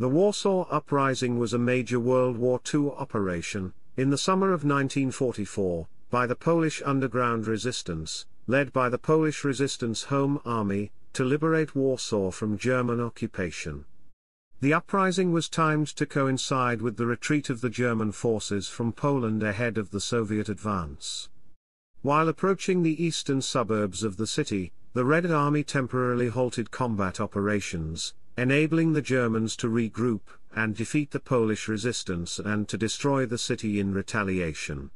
The Warsaw Uprising was a major World War II operation, in the summer of 1944, by the Polish underground resistance, led by the Polish Resistance Home Army, to liberate Warsaw from German occupation. The uprising was timed to coincide with the retreat of the German forces from Poland ahead of the Soviet advance. While approaching the eastern suburbs of the city, the Red Army temporarily halted combat operations, enabling the Germans to regroup and defeat the Polish resistance and to destroy the city in retaliation.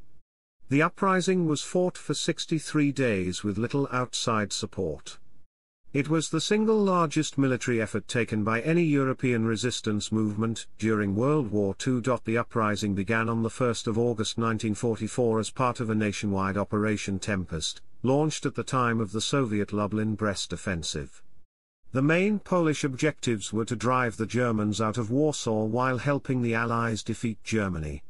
The uprising was fought for 63 days with little outside support. It was the single largest military effort taken by any European resistance movement during World War II. The uprising began on 1 August 1944 as part of a nationwide Operation Tempest, launched at the time of the Soviet Lublin-Brest offensive. The main Polish objectives were to drive the Germans out of Warsaw while helping the Allies defeat Germany.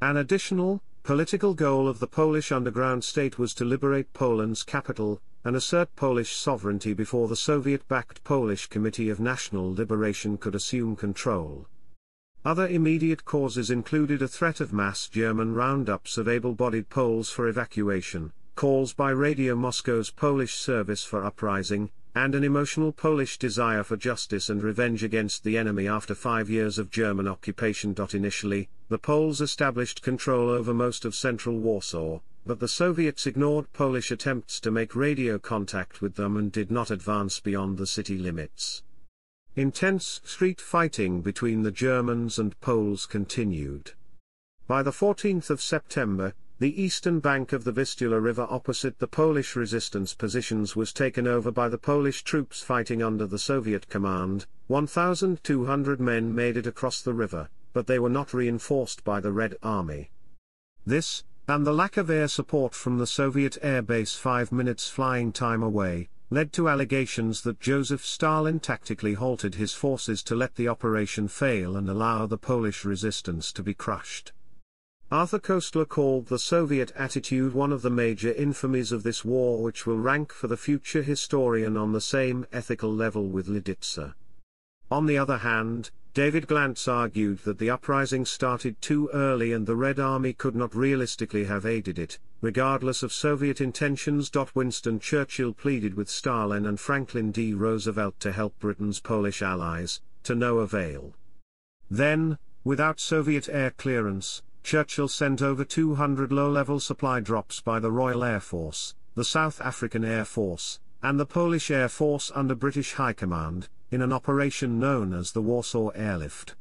An additional, political goal of the Polish underground state was to liberate Poland's capital, and assert Polish sovereignty before the Soviet-backed Polish Committee of National Liberation could assume control. Other immediate causes included a threat of mass German roundups of able-bodied Poles for evacuation, calls by Radio Moscow's Polish Service for Uprising, and an emotional Polish desire for justice and revenge against the enemy after five years of German occupation. Initially, the Poles established control over most of central Warsaw, but the Soviets ignored Polish attempts to make radio contact with them and did not advance beyond the city limits. Intense street fighting between the Germans and Poles continued. By the 14th of September, the eastern bank of the Vistula River opposite the Polish resistance positions was taken over by the Polish troops fighting under the Soviet command. 1,200 men made it across the river, but they were not reinforced by the Red Army. This, and the lack of air support from the Soviet airbase five minutes flying time away, led to allegations that Joseph Stalin tactically halted his forces to let the operation fail and allow the Polish resistance to be crushed. Arthur Koestler called the Soviet attitude one of the major infamies of this war which will rank for the future historian on the same ethical level with Lidice. On the other hand, David Glantz argued that the uprising started too early and the Red Army could not realistically have aided it, regardless of Soviet intentions. Winston Churchill pleaded with Stalin and Franklin D. Roosevelt to help Britain's Polish allies, to no avail. Then, without Soviet air clearance, Churchill sent over 200 low-level supply drops by the Royal Air Force, the South African Air Force, and the Polish Air Force under British High Command, in an operation known as the Warsaw Airlift.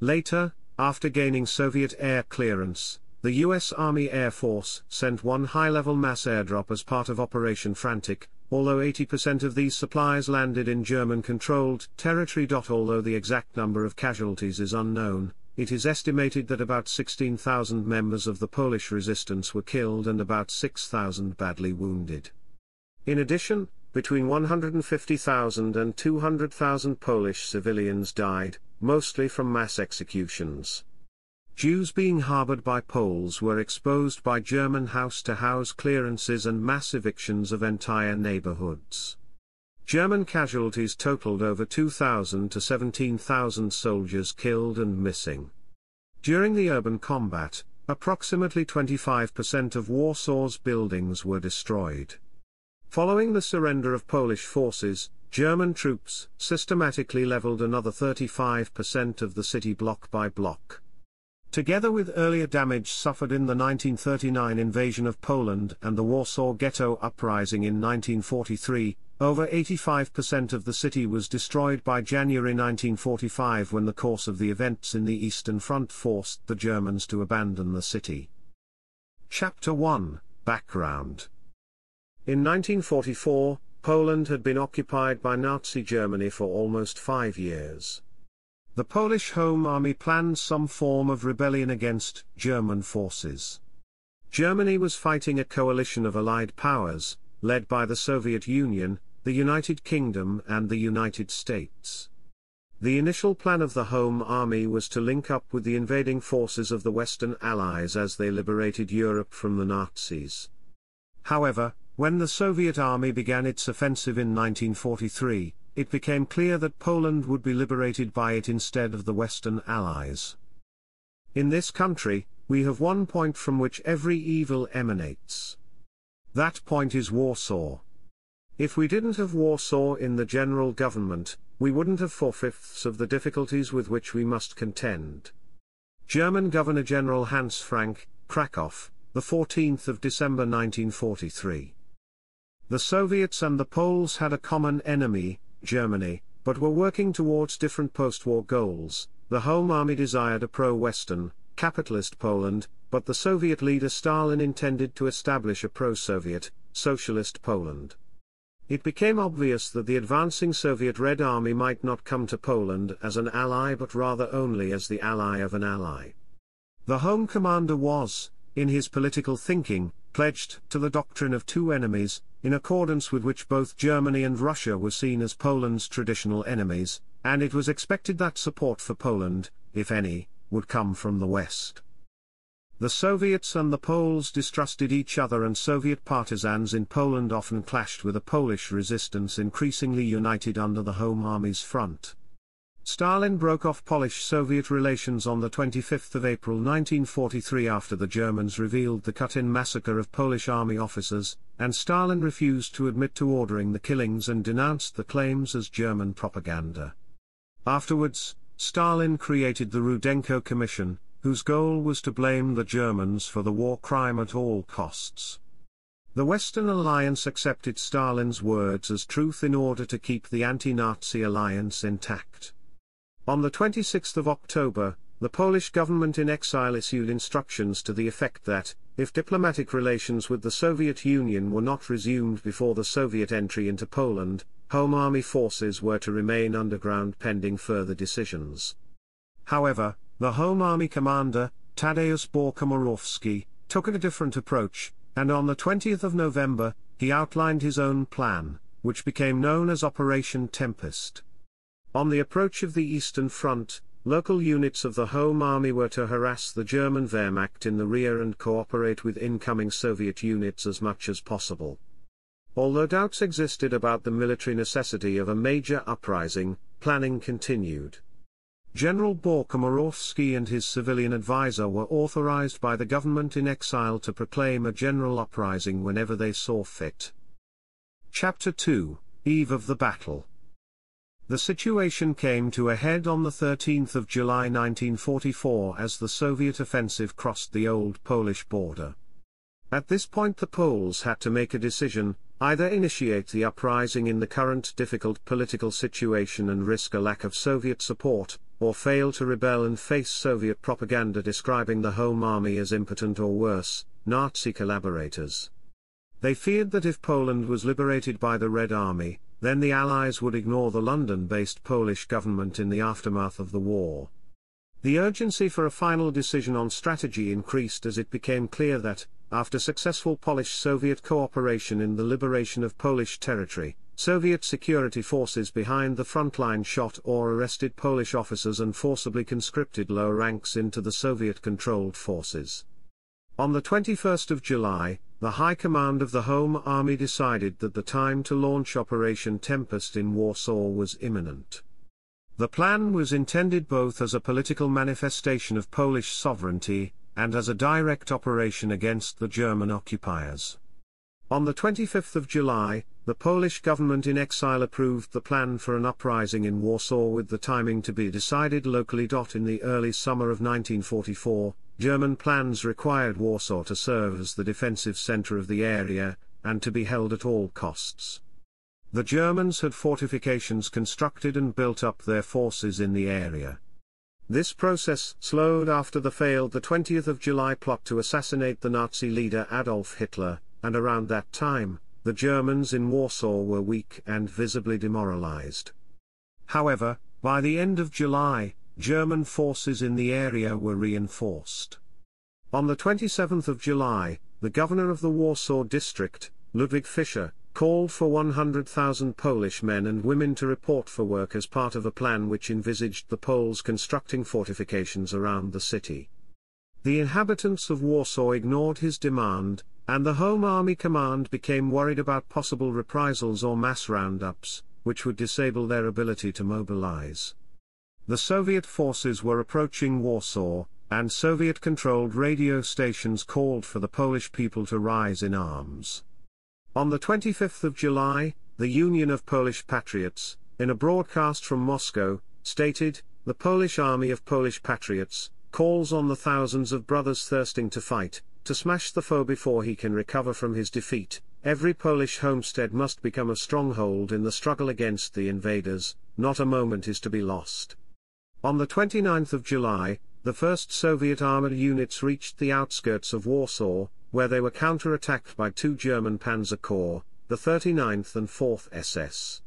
Later, after gaining Soviet air clearance, the U.S. Army Air Force sent one high-level mass airdrop as part of Operation Frantic, although 80% of these supplies landed in German-controlled territory. Although the exact number of casualties is unknown, it is estimated that about 16,000 members of the Polish resistance were killed and about 6,000 badly wounded. In addition, between 150,000 and 200,000 Polish civilians died, mostly from mass executions. Jews being harbored by Poles were exposed by German house-to-house clearances and mass evictions of entire neighborhoods. German casualties totaled over 2,000 to 17,000 soldiers killed and missing. During the urban combat, approximately 25% of Warsaw's buildings were destroyed. Following the surrender of Polish forces, German troops systematically leveled another 35% of the city block by block. Together with earlier damage suffered in the 1939 invasion of Poland and the Warsaw Ghetto Uprising in 1943, over 85% of the city was destroyed by January 1945 when the course of the events in the Eastern Front forced the Germans to abandon the city. Chapter 1 Background in 1944, Poland had been occupied by Nazi Germany for almost five years. The Polish Home Army planned some form of rebellion against German forces. Germany was fighting a coalition of Allied powers, led by the Soviet Union, the United Kingdom and the United States. The initial plan of the Home Army was to link up with the invading forces of the Western Allies as they liberated Europe from the Nazis. However, when the Soviet army began its offensive in 1943, it became clear that Poland would be liberated by it instead of the Western Allies. In this country, we have one point from which every evil emanates. That point is Warsaw. If we didn't have Warsaw in the general government, we wouldn't have four-fifths of the difficulties with which we must contend. German Governor General Hans Frank, Krakow, the 14th of December 1943. The Soviets and the Poles had a common enemy, Germany, but were working towards different post-war goals. The Home Army desired a pro-Western, capitalist Poland, but the Soviet leader Stalin intended to establish a pro-Soviet, socialist Poland. It became obvious that the advancing Soviet Red Army might not come to Poland as an ally but rather only as the ally of an ally. The Home Commander was, in his political thinking, pledged to the doctrine of two enemies, in accordance with which both Germany and Russia were seen as Poland's traditional enemies, and it was expected that support for Poland, if any, would come from the West. The Soviets and the Poles distrusted each other and Soviet partisans in Poland often clashed with a Polish resistance increasingly united under the Home Army's front. Stalin broke off Polish-Soviet relations on the 25th of April 1943 after the Germans revealed the Katyn massacre of Polish army officers, and Stalin refused to admit to ordering the killings and denounced the claims as German propaganda. Afterwards, Stalin created the Burdenko Commission, whose goal was to blame the Germans for the war crime at all costs. The Western Alliance accepted Stalin's words as truth in order to keep the anti-Nazi alliance intact. On the 26th of October, the Polish government in exile issued instructions to the effect that, if diplomatic relations with the Soviet Union were not resumed before the Soviet entry into Poland, Home Army forces were to remain underground pending further decisions. However, the Home Army commander, Tadeusz Bor-Komorowski, took a different approach, and on the 20th of November, he outlined his own plan, which became known as Operation Tempest. On the approach of the Eastern Front, local units of the Home Army were to harass the German Wehrmacht in the rear and cooperate with incoming Soviet units as much as possible. Although doubts existed about the military necessity of a major uprising, planning continued. General Bor-Komorowski and his civilian advisor were authorized by the government in exile to proclaim a general uprising whenever they saw fit. Chapter 2 Eve of the Battle The situation came to a head on the 13th of July 1944 as the Soviet offensive crossed the old Polish border. At this point the Poles had to make a decision, either initiate the uprising in the current difficult political situation and risk a lack of Soviet support, or fail to rebel and face Soviet propaganda describing the Home Army as impotent or worse, Nazi collaborators. They feared that if Poland was liberated by the Red Army, then the Allies would ignore the London-based Polish government in the aftermath of the war. The urgency for a final decision on strategy increased as it became clear that, after successful Polish-Soviet cooperation in the liberation of Polish territory, Soviet security forces behind the front line shot or arrested Polish officers and forcibly conscripted lower ranks into the Soviet-controlled forces. On the 21st of July, the High Command of the Home Army decided that the time to launch Operation Tempest in Warsaw was imminent. The plan was intended both as a political manifestation of Polish sovereignty, and as a direct operation against the German occupiers. On the 25th of July, the Polish government in exile approved the plan for an uprising in Warsaw with the timing to be decided locally. In the early summer of 1944, German plans required Warsaw to serve as the defensive center of the area, and to be held at all costs. The Germans had fortifications constructed and built up their forces in the area. This process slowed after the failed the 20th of July plot to assassinate the Nazi leader Adolf Hitler, and around that time, the Germans in Warsaw were weak and visibly demoralized. However, by the end of July, German forces in the area were reinforced. On the 27th of July, the governor of the Warsaw district, Ludwig Fischer, called for 100,000 Polish men and women to report for work as part of a plan which envisaged the Poles constructing fortifications around the city. The inhabitants of Warsaw ignored his demand, and the Home Army Command became worried about possible reprisals or mass roundups, which would disable their ability to mobilize. The Soviet forces were approaching Warsaw, and Soviet controlled radio stations called for the Polish people to rise in arms. On the 25th of July, the Union of Polish Patriots, in a broadcast from Moscow, stated, The Polish Army of Polish Patriots, calls on the thousands of brothers thirsting to fight, to smash the foe before he can recover from his defeat. Every Polish homestead must become a stronghold in the struggle against the invaders, not a moment is to be lost. On the 29th of July, the first Soviet armored units reached the outskirts of Warsaw, where they were counterattacked by two German Panzer Corps, the 39th and 4th SS.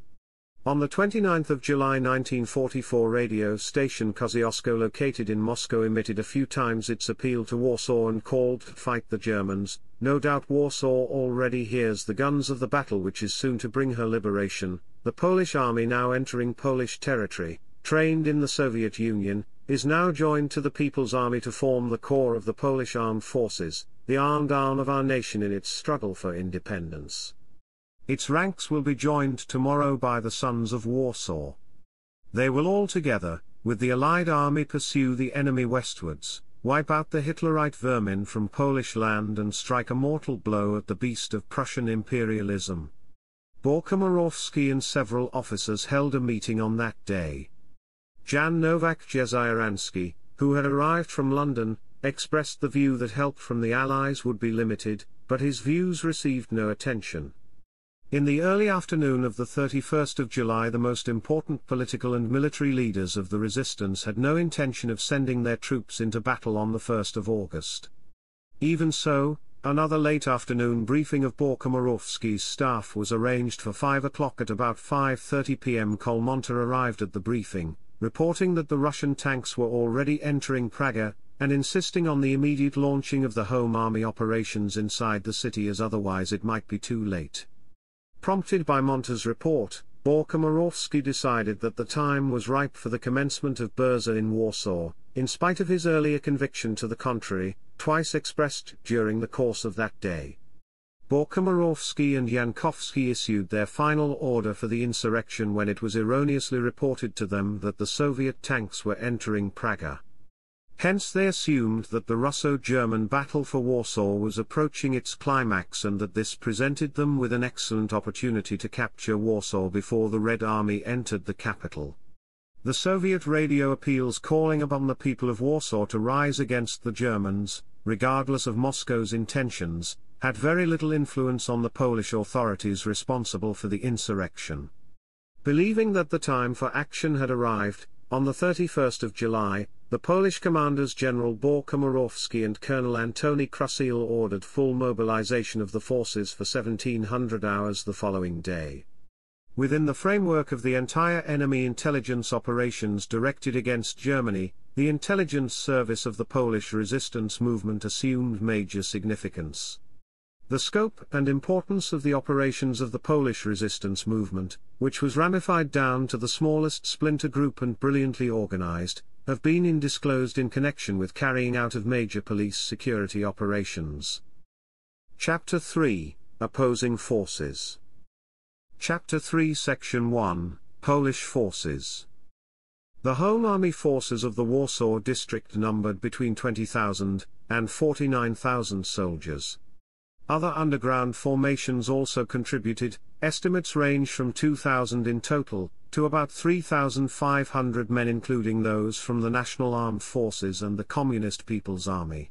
On the 29th of July 1944 radio station Kosciuszko located in Moscow emitted a few times its appeal to Warsaw and called to fight the Germans, no doubt Warsaw already hears the guns of the battle which is soon to bring her liberation, the Polish army now entering Polish territory, trained in the Soviet Union, is now joined to the People's Army to form the core of the Polish armed forces, the armed arm of our nation in its struggle for independence. Its ranks will be joined tomorrow by the sons of Warsaw. They will all together, with the Allied army pursue the enemy westwards, wipe out the Hitlerite vermin from Polish land and strike a mortal blow at the beast of Prussian imperialism. Bor-Komorowski and several officers held a meeting on that day. Jan Nowak Jeziorański, who had arrived from London, expressed the view that help from the Allies would be limited, but his views received no attention. In the early afternoon of the 31st of July the most important political and military leaders of the resistance had no intention of sending their troops into battle on the 1st of August. Even so, another late afternoon briefing of Bor-Komorowski's staff was arranged for 5 o'clock at about 5.30 pm Kolmonta arrived at the briefing, reporting that the Russian tanks were already entering Praga, and insisting on the immediate launching of the home army operations inside the city as otherwise it might be too late. Prompted by Monter's report, Bor-Komorowski decided that the time was ripe for the commencement of Burza in Warsaw, in spite of his earlier conviction to the contrary, twice expressed during the course of that day. Bor-Komorowski and Jankowski issued their final order for the insurrection when it was erroneously reported to them that the Soviet tanks were entering Praga. Hence they assumed that the Russo-German battle for Warsaw was approaching its climax and that this presented them with an excellent opportunity to capture Warsaw before the Red Army entered the capital. The Soviet radio appeals calling upon the people of Warsaw to rise against the Germans, regardless of Moscow's intentions, had very little influence on the Polish authorities responsible for the insurrection. Believing that the time for action had arrived, on the 31st of July, the Polish commanders General Bor-Komorowski and Colonel Antoni Chruściel ordered full mobilization of the forces for 1700 hours the following day. Within the framework of the entire enemy intelligence operations directed against Germany, the intelligence service of the Polish resistance movement assumed major significance. The scope and importance of the operations of the Polish resistance movement, which was ramified down to the smallest splinter group and brilliantly organized, have been indisclosed in connection with carrying out of major police security operations. Chapter 3 Opposing Forces Chapter 3 Section 1 Polish Forces The whole Army forces of the Warsaw District numbered between 20,000 and 49,000 soldiers. Other underground formations also contributed, estimates range from 2,000 in total, to about 3,500 men including those from the National Armed Forces and the Communist People's Army.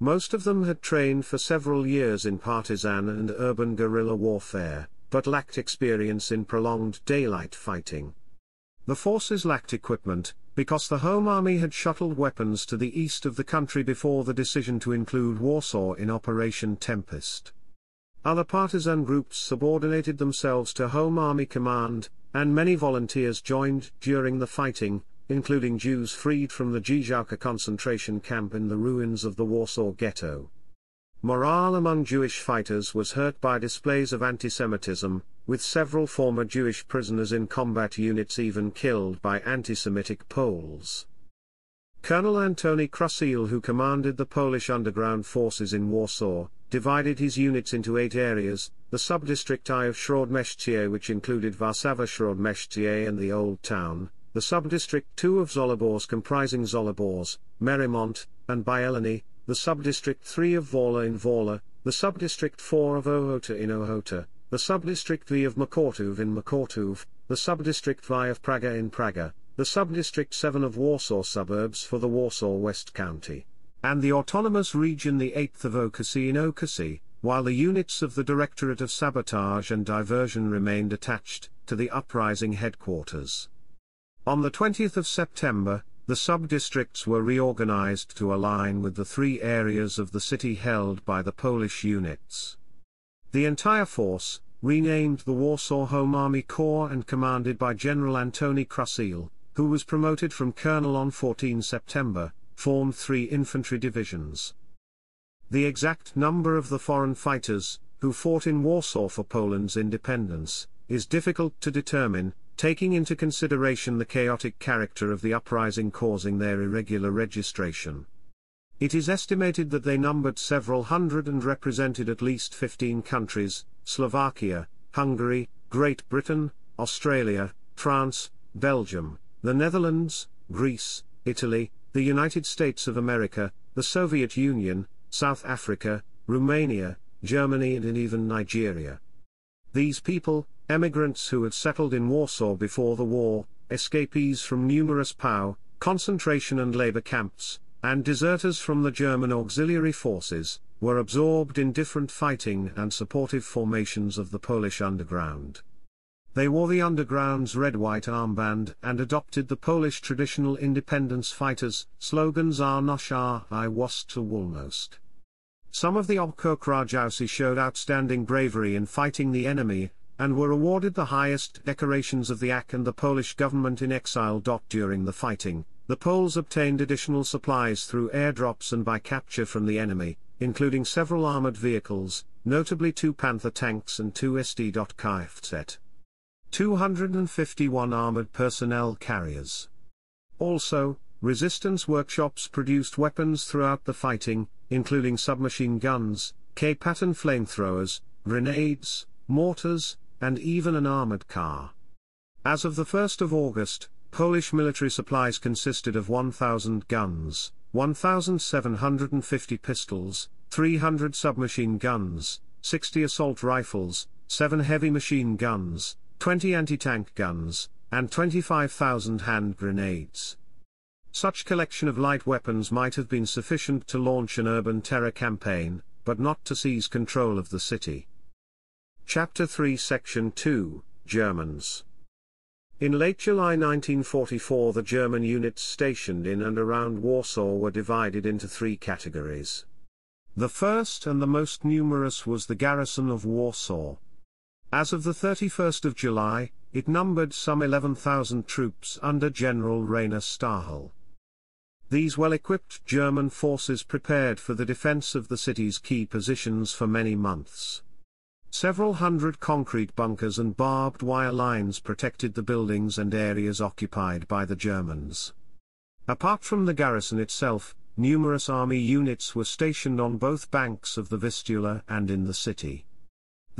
Most of them had trained for several years in partisan and urban guerrilla warfare, but lacked experience in prolonged daylight fighting. The forces lacked equipment, because the Home Army had shuttled weapons to the east of the country before the decision to include Warsaw in Operation Tempest. Other partisan groups subordinated themselves to Home Army Command, and many volunteers joined during the fighting, including Jews freed from the Gęsiówka concentration camp in the ruins of the Warsaw Ghetto. Morale among Jewish fighters was hurt by displays of antisemitism, with several former Jewish prisoners in combat units even killed by anti-Semitic Poles. Colonel Antoni Chruściel who commanded the Polish underground forces in Warsaw, divided his units into eight areas, the subdistrict I of Śródmieście which included Warszawa Śródmieście and the Old Town, the subdistrict II of Żoliborz comprising Żoliborz, Marymont, and Bielany, the subdistrict III of Wola in Wola, the subdistrict IV of Ochota in Ochota, the subdistrict V of Mokotów in Mokotów, the subdistrict V of Praga in Praga, the subdistrict 7 of Warsaw suburbs for the Warsaw West County, and the autonomous region the 8th of Okęcie in Okęcie, while the units of the Directorate of Sabotage and Diversion remained attached to the uprising headquarters. On the 20th of September, the sub-districts were reorganized to align with the three areas of the city held by the Polish units. The entire force, renamed the Warsaw Home Army Corps and commanded by General Antoni Chruściel, who was promoted from colonel on 14 September, formed three infantry divisions. The exact number of the foreign fighters, who fought in Warsaw for Poland's independence, is difficult to determine, taking into consideration the chaotic character of the uprising causing their irregular registration. It is estimated that they numbered several hundred and represented at least 15 countries, Slovakia, Hungary, Great Britain, Australia, France, Belgium, the Netherlands, Greece, Italy, the United States of America, the Soviet Union, South Africa, Romania, Germany and even Nigeria. These people, emigrants who had settled in Warsaw before the war, escapees from numerous POW, concentration and labor camps, and deserters from the German auxiliary forces, were absorbed in different fighting and supportive formations of the Polish underground. They wore the underground's red-white armband and adopted the Polish traditional independence fighters' slogans Are nosh I was to Wolnost. Some of the Okokrajowsi showed outstanding bravery in fighting the enemy, and were awarded the highest decorations of the AK and the Polish government in exile. During the fighting, the Poles obtained additional supplies through airdrops and by capture from the enemy, including several armored vehicles, notably two Panther tanks and two SD. Kfz. 251 armored personnel carriers. Also, resistance workshops produced weapons throughout the fighting, including submachine guns, K-pattern flamethrowers, grenades, mortars, and even an armored car. As of the 1st of August, Polish military supplies consisted of 1,000 guns, 1,750 pistols, 300 submachine guns, 60 assault rifles, 7 heavy machine guns, 20 anti-tank guns, and 25,000 hand grenades. Such collection of light weapons might have been sufficient to launch an urban terror campaign, but not to seize control of the city. Chapter 3 Section 2 Germans In late July 1944 the German units stationed in and around Warsaw were divided into three categories. The first and the most numerous was the garrison of Warsaw, as of the 31st of July, it numbered some 11,000 troops under General Rainer Stahel. These well-equipped German forces prepared for the defense of the city's key positions for many months. Several hundred concrete bunkers and barbed wire lines protected the buildings and areas occupied by the Germans. Apart from the garrison itself, numerous army units were stationed on both banks of the Vistula and in the city.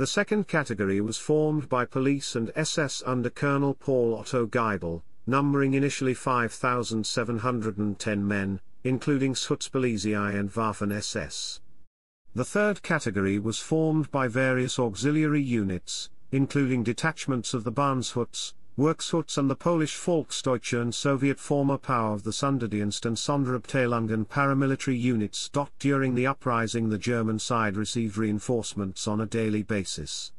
The second category was formed by police and SS under Colonel Paul Otto Geibel, numbering initially 5,710 men, including Schutzpolizei and Waffen-SS. The third category was formed by various auxiliary units, including detachments of the Bahnschutz, Werkschutz and the Polish Volksdeutsche and Soviet former power of the Sonderdienst and Sonderabteilungen paramilitary units. During the uprising the German side received reinforcements on a daily basis.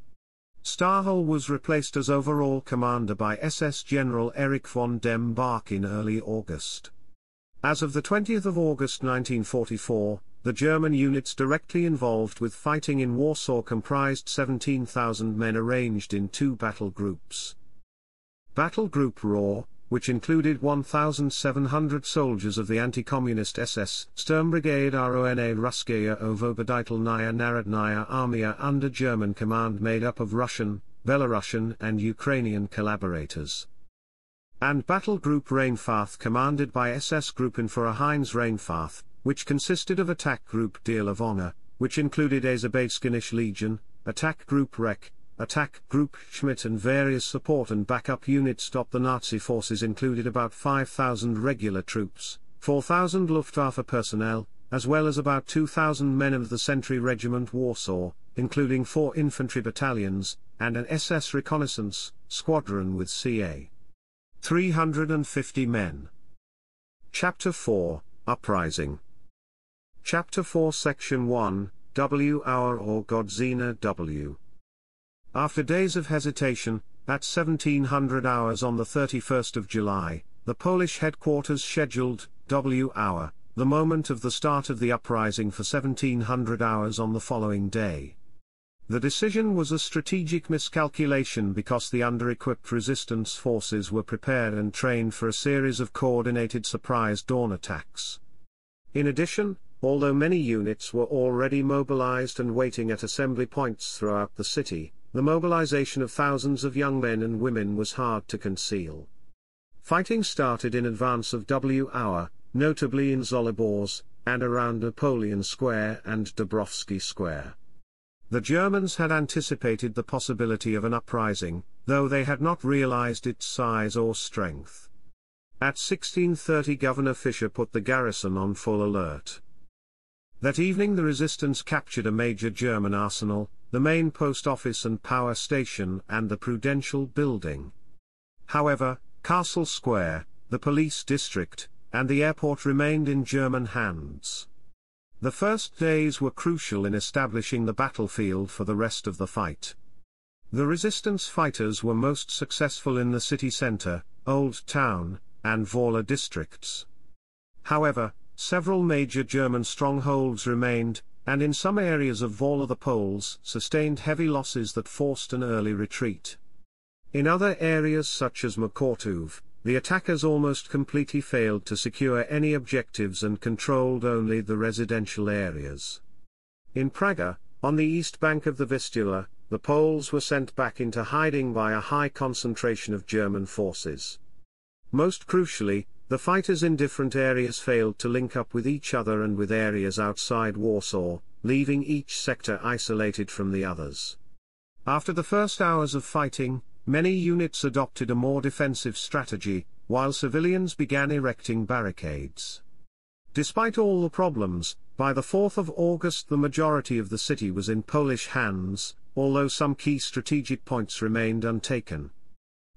Stahel was replaced as overall commander by SS General Erich von dem Bach in early August. As of the 20th of August 1944, the German units directly involved with fighting in Warsaw comprised 17,000 men arranged in two battle groups. Battle Group Rohr, which included 1,700 soldiers of the anti-communist SS Sturmbrigade RONA Ruskaya Osvoboditelnaya Narodnaya Armia under German command made up of Russian, Belarusian and Ukrainian collaborators. And Battle Group Reinfarth commanded by SS Gruppenführer Heinz Reinfarth, which consisted of Attack Group Dirlewanger, which included Azerbaijskanish Legion, Attack Group Reck, Attack Group Schmidt and various support and backup units. stopped The Nazi forces included about 5,000 regular troops, 4,000 Luftwaffe personnel, as well as about 2,000 men of the Sentry Regiment Warsaw, including four infantry battalions, and an SS reconnaissance squadron with ca. 350 men. Chapter 4 Uprising Chapter 4 Section 1 W Hour or Godzina W. After days of hesitation, at 1700 hours on the 31st of July, the Polish headquarters scheduled W hour, the moment of the start of the uprising for 1700 hours on the following day. The decision was a strategic miscalculation because the under-equipped resistance forces were prepared and trained for a series of coordinated surprise dawn attacks. In addition, although many units were already mobilized and waiting at assembly points throughout the city, the mobilization of thousands of young men and women was hard to conceal. Fighting started in advance of W hour, notably in Zoliborz, and around Napoleon Square and Dąbrowski Square. The Germans had anticipated the possibility of an uprising, though they had not realized its size or strength. At 1630 Governor Fischer put the garrison on full alert. That evening the resistance captured a major German arsenal, the main post office and power station and the Prudential building. However, Castle Square, the police district, and the airport remained in German hands. The first days were crucial in establishing the battlefield for the rest of the fight. The resistance fighters were most successful in the city center, Old Town, and Wola districts. However, several major German strongholds remained, and in some areas of Wola the Poles sustained heavy losses that forced an early retreat. In other areas such as Mokotów, the attackers almost completely failed to secure any objectives and controlled only the residential areas. In Praga, on the east bank of the Vistula, the Poles were sent back into hiding by a high concentration of German forces. Most crucially, the fighters in different areas failed to link up with each other and with areas outside Warsaw, leaving each sector isolated from the others. After the first hours of fighting, Many units adopted a more defensive strategy, while civilians began erecting barricades. Despite all the problems, by the 4th of August the majority of the city was in Polish hands, although some key strategic points remained untaken.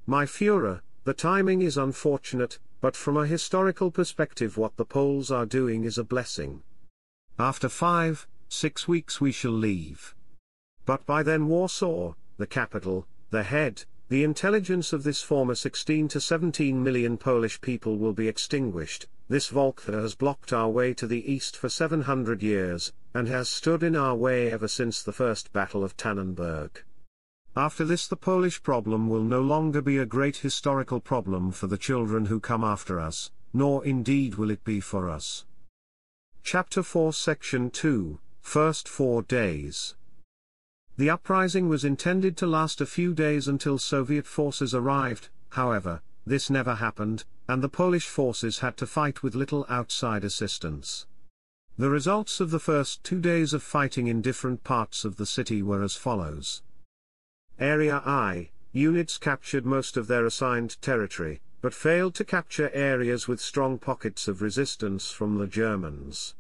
My Führer, the timing is unfortunate, but from a historical perspective what the Poles are doing is a blessing. After five, six weeks we shall leave. But by then Warsaw, the capital, the head, the intelligence of this former 16 to 17 million Polish people will be extinguished. This Volk has blocked our way to the east for 700 years, and has stood in our way ever since the First Battle of Tannenberg. After this the Polish problem will no longer be a great historical problem for the children who come after us, nor indeed will it be for us. Chapter 4 Section 2 First Four Days the uprising was intended to last a few days until Soviet forces arrived, however, this never happened, and the Polish forces had to fight with little outside assistance. The results of the first two days of fighting in different parts of the city were as follows. Area I, units captured most of their assigned territory, but failed to capture areas with strong pockets of resistance from the Germans.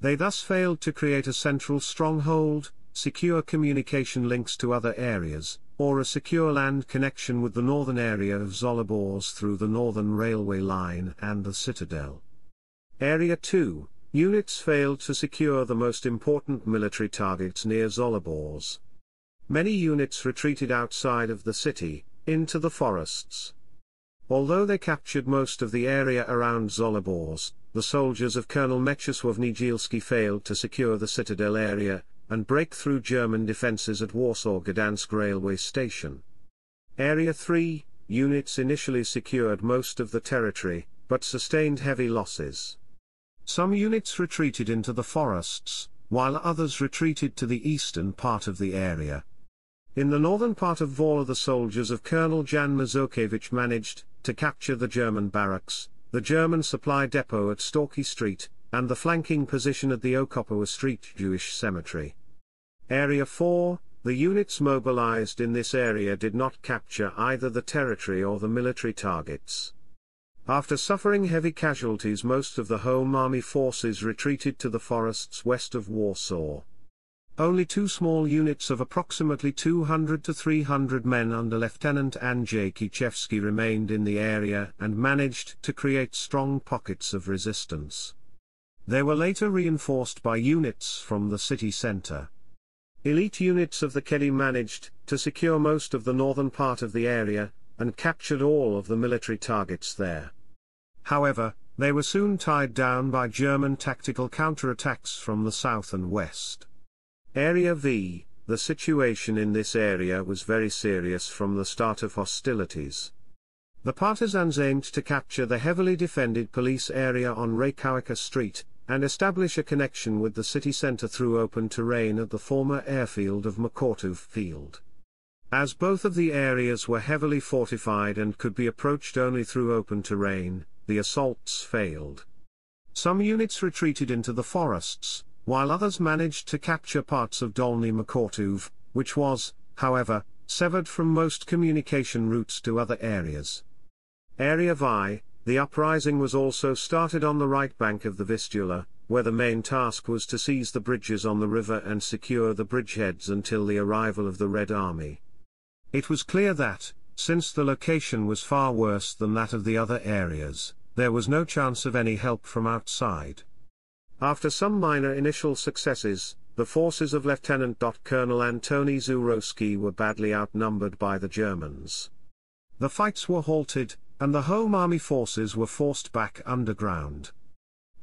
They thus failed to create a central stronghold, secure communication links to other areas, or a secure land connection with the northern area of Zoliborz through the northern railway line and the citadel. Area 2, units failed to secure the most important military targets near Zoliborz. Many units retreated outside of the city, into the forests. Although they captured most of the area around Żoliborz, the soldiers of Colonel Mieczysław Niedzielski failed to secure the citadel area, and break through German defenses at Warsaw Gdansk railway station. Area 3, units initially secured most of the territory, but sustained heavy losses. Some units retreated into the forests, while others retreated to the eastern part of the area. In the northern part of Wola the soldiers of Colonel Jan Mazurkiewicz managed to capture the German barracks, the German supply depot at Stawki Street, and the flanking position at the Okopowa Street Jewish Cemetery. Area 4, the units mobilized in this area did not capture either the territory or the military targets. After suffering heavy casualties most of the Home Army forces retreated to the forests west of Warsaw. Only two small units of approximately 200 to 300 men under Lieutenant Andrzej Chyczewski remained in the area and managed to create strong pockets of resistance. They were later reinforced by units from the city center. Elite units of the Kedyw managed to secure most of the northern part of the area, and captured all of the military targets there. However, they were soon tied down by German tactical counterattacks from the south and west. Area V, the situation in this area was very serious from the start of hostilities. The partisans aimed to capture the heavily defended police area on Rakowiecka Street, and establish a connection with the city center through open terrain at the former airfield of Mokotów Field. As both of the areas were heavily fortified and could be approached only through open terrain, the assaults failed. Some units retreated into the forests, while others managed to capture parts of Dolny Mokotów, which was, however, severed from most communication routes to other areas. Area Vi, the uprising was also started on the right bank of the Vistula, where the main task was to seize the bridges on the river and secure the bridgeheads until the arrival of the Red Army. It was clear that, since the location was far worse than that of the other areas, there was no chance of any help from outside. After some minor initial successes, the forces of Lieutenant Colonel Antoni Żurawski were badly outnumbered by the Germans. The fights were halted, and the Home Army forces were forced back underground.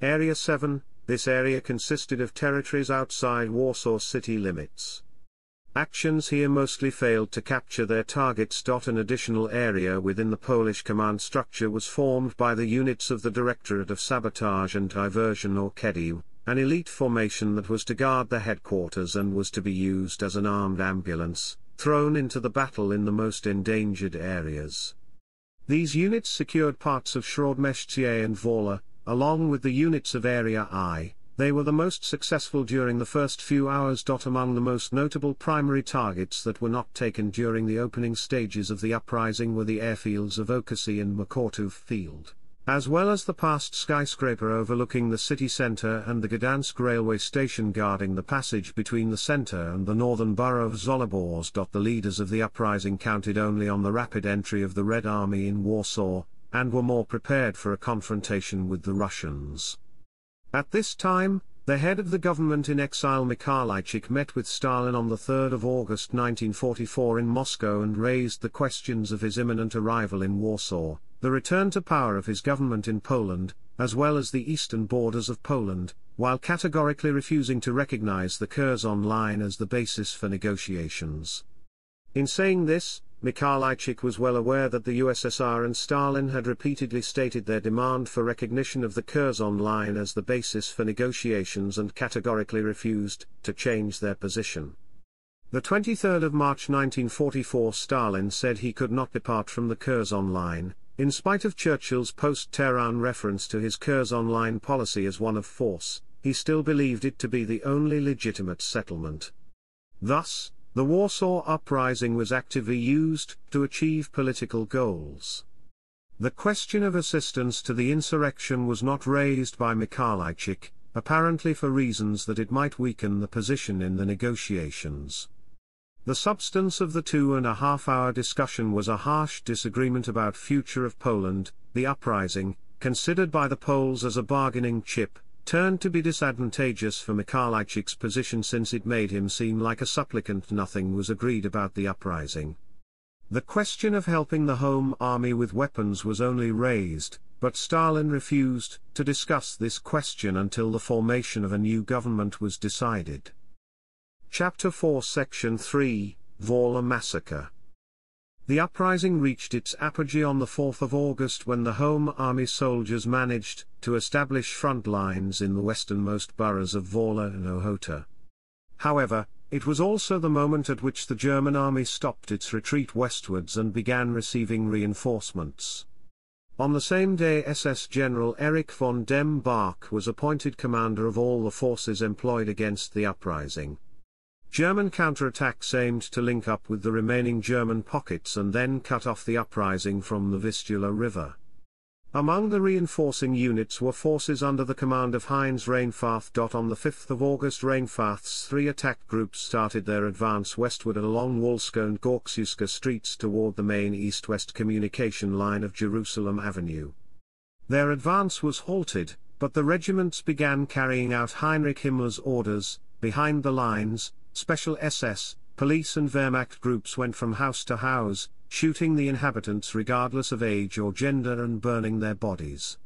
Area 7, this area consisted of territories outside Warsaw city limits. Actions here mostly failed to capture their targets. An additional area within the Polish command structure was formed by the units of the Directorate of Sabotage and Diversion or Kedyw, an elite formation that was to guard the headquarters and was to be used as an armed ambulance, thrown into the battle in the most endangered areas. These units secured parts of Śródmieście and Wola, along with the units of Area I, they were the most successful during the first few hours. Among the most notable primary targets that were not taken during the opening stages of the uprising were the airfields of Okęcie and Mokotów Field, as well as the past skyscraper overlooking the city center and the Gdansk railway station guarding the passage between the center and the northern borough of Żoliborz. The leaders of the uprising counted only on the rapid entry of the Red Army in Warsaw, and were more prepared for a confrontation with the Russians. At this time, the head of the government in exile Mikołajczyk met with Stalin on 3 August 1944 in Moscow and raised the questions of his imminent arrival in Warsaw, the return to power of his government in Poland, as well as the eastern borders of Poland, while categorically refusing to recognize the Curzon line as the basis for negotiations. In saying this, Mikołajczyk was well aware that the USSR and Stalin had repeatedly stated their demand for recognition of the Curzon line as the basis for negotiations and categorically refused to change their position. The 23rd of March 1944 Stalin said he could not depart from the Curzon line, in spite of Churchill's post-Tehran reference to his Curzon line policy as one of force, he still believed it to be the only legitimate settlement. Thus, the Warsaw Uprising was actively used to achieve political goals. The question of assistance to the insurrection was not raised by Mikołajczyk, apparently for reasons that it might weaken the position in the negotiations. The substance of the two and a half hour discussion was a harsh disagreement about future of Poland, the uprising, considered by the Poles as a bargaining chip, turned to be disadvantageous for Mikołajczyk's position since it made him seem like a supplicant. Nothing was agreed about the uprising. The question of helping the Home Army with weapons was only raised, but Stalin refused to discuss this question until the formation of a new government was decided. Chapter 4 Section 3 Wola Massacre the uprising reached its apogee on the 4th of August when the Home Army soldiers managed to establish front lines in the westernmost boroughs of Wola and Ochota. However, it was also the moment at which the German army stopped its retreat westwards and began receiving reinforcements. On the same day SS General Erich von dem Bach was appointed commander of all the forces employed against the uprising. German counterattacks aimed to link up with the remaining German pockets and then cut off the uprising from the Vistula River. Among the reinforcing units were forces under the command of Heinz Reinfarth. On the 5th of August Reinfarth's three attack groups started their advance westward along Wolska and Górczewska streets toward the main east-west communication line of Jerusalem Avenue. Their advance was halted, but the regiments began carrying out Heinrich Himmler's orders, behind the lines, special SS, police and Wehrmacht groups went from house to house, shooting the inhabitants regardless of age or gender and burning their bodies.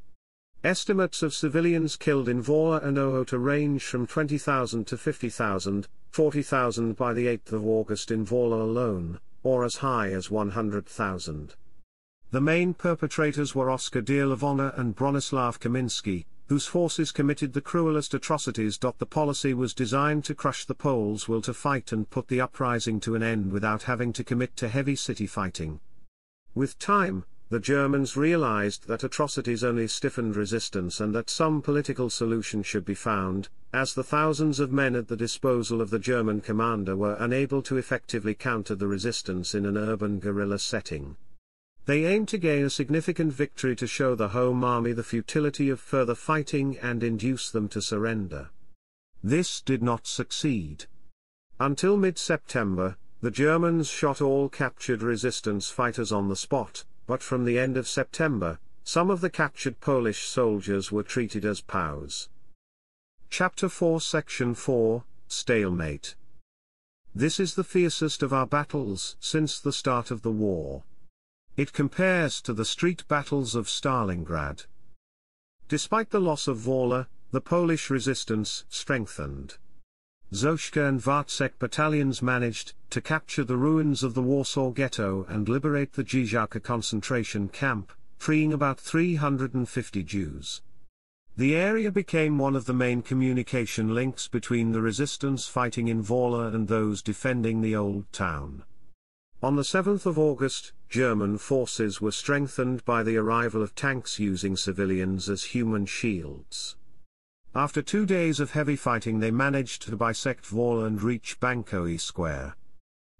Estimates of civilians killed in Wola and Ochota range from 20,000 to 50,000, 40,000 by the 8th of August in Wola alone, or as high as 100,000. The main perpetrators were Oskar Dirlewanger and Bronislav Kaminsky, whose forces committed the cruelest atrocities. The policy was designed to crush the Poles' will to fight and put the uprising to an end without having to commit to heavy city fighting. With time, the Germans realized that atrocities only stiffened resistance and that some political solution should be found, as the thousands of men at the disposal of the German commander were unable to effectively counter the resistance in an urban guerrilla setting. They aimed to gain a significant victory to show the Home Army the futility of further fighting and induce them to surrender. This did not succeed. Until mid-September, the Germans shot all captured resistance fighters on the spot, but from the end of September, some of the captured Polish soldiers were treated as POWs. Chapter 4 Section 4 Stalemate This is the fiercest of our battles since the start of the war. It compares to the street battles of Stalingrad. Despite the loss of Wola, the Polish resistance strengthened. Zośka and Wacek battalions managed to capture the ruins of the Warsaw Ghetto and liberate the Gęsiówka concentration camp, freeing about 350 Jews. The area became one of the main communication links between the resistance fighting in Wola and those defending the old town. On the 7th of August, German forces were strengthened by the arrival of tanks using civilians as human shields. After two days of heavy fighting they managed to bisect Wola and reach Bankowy Square.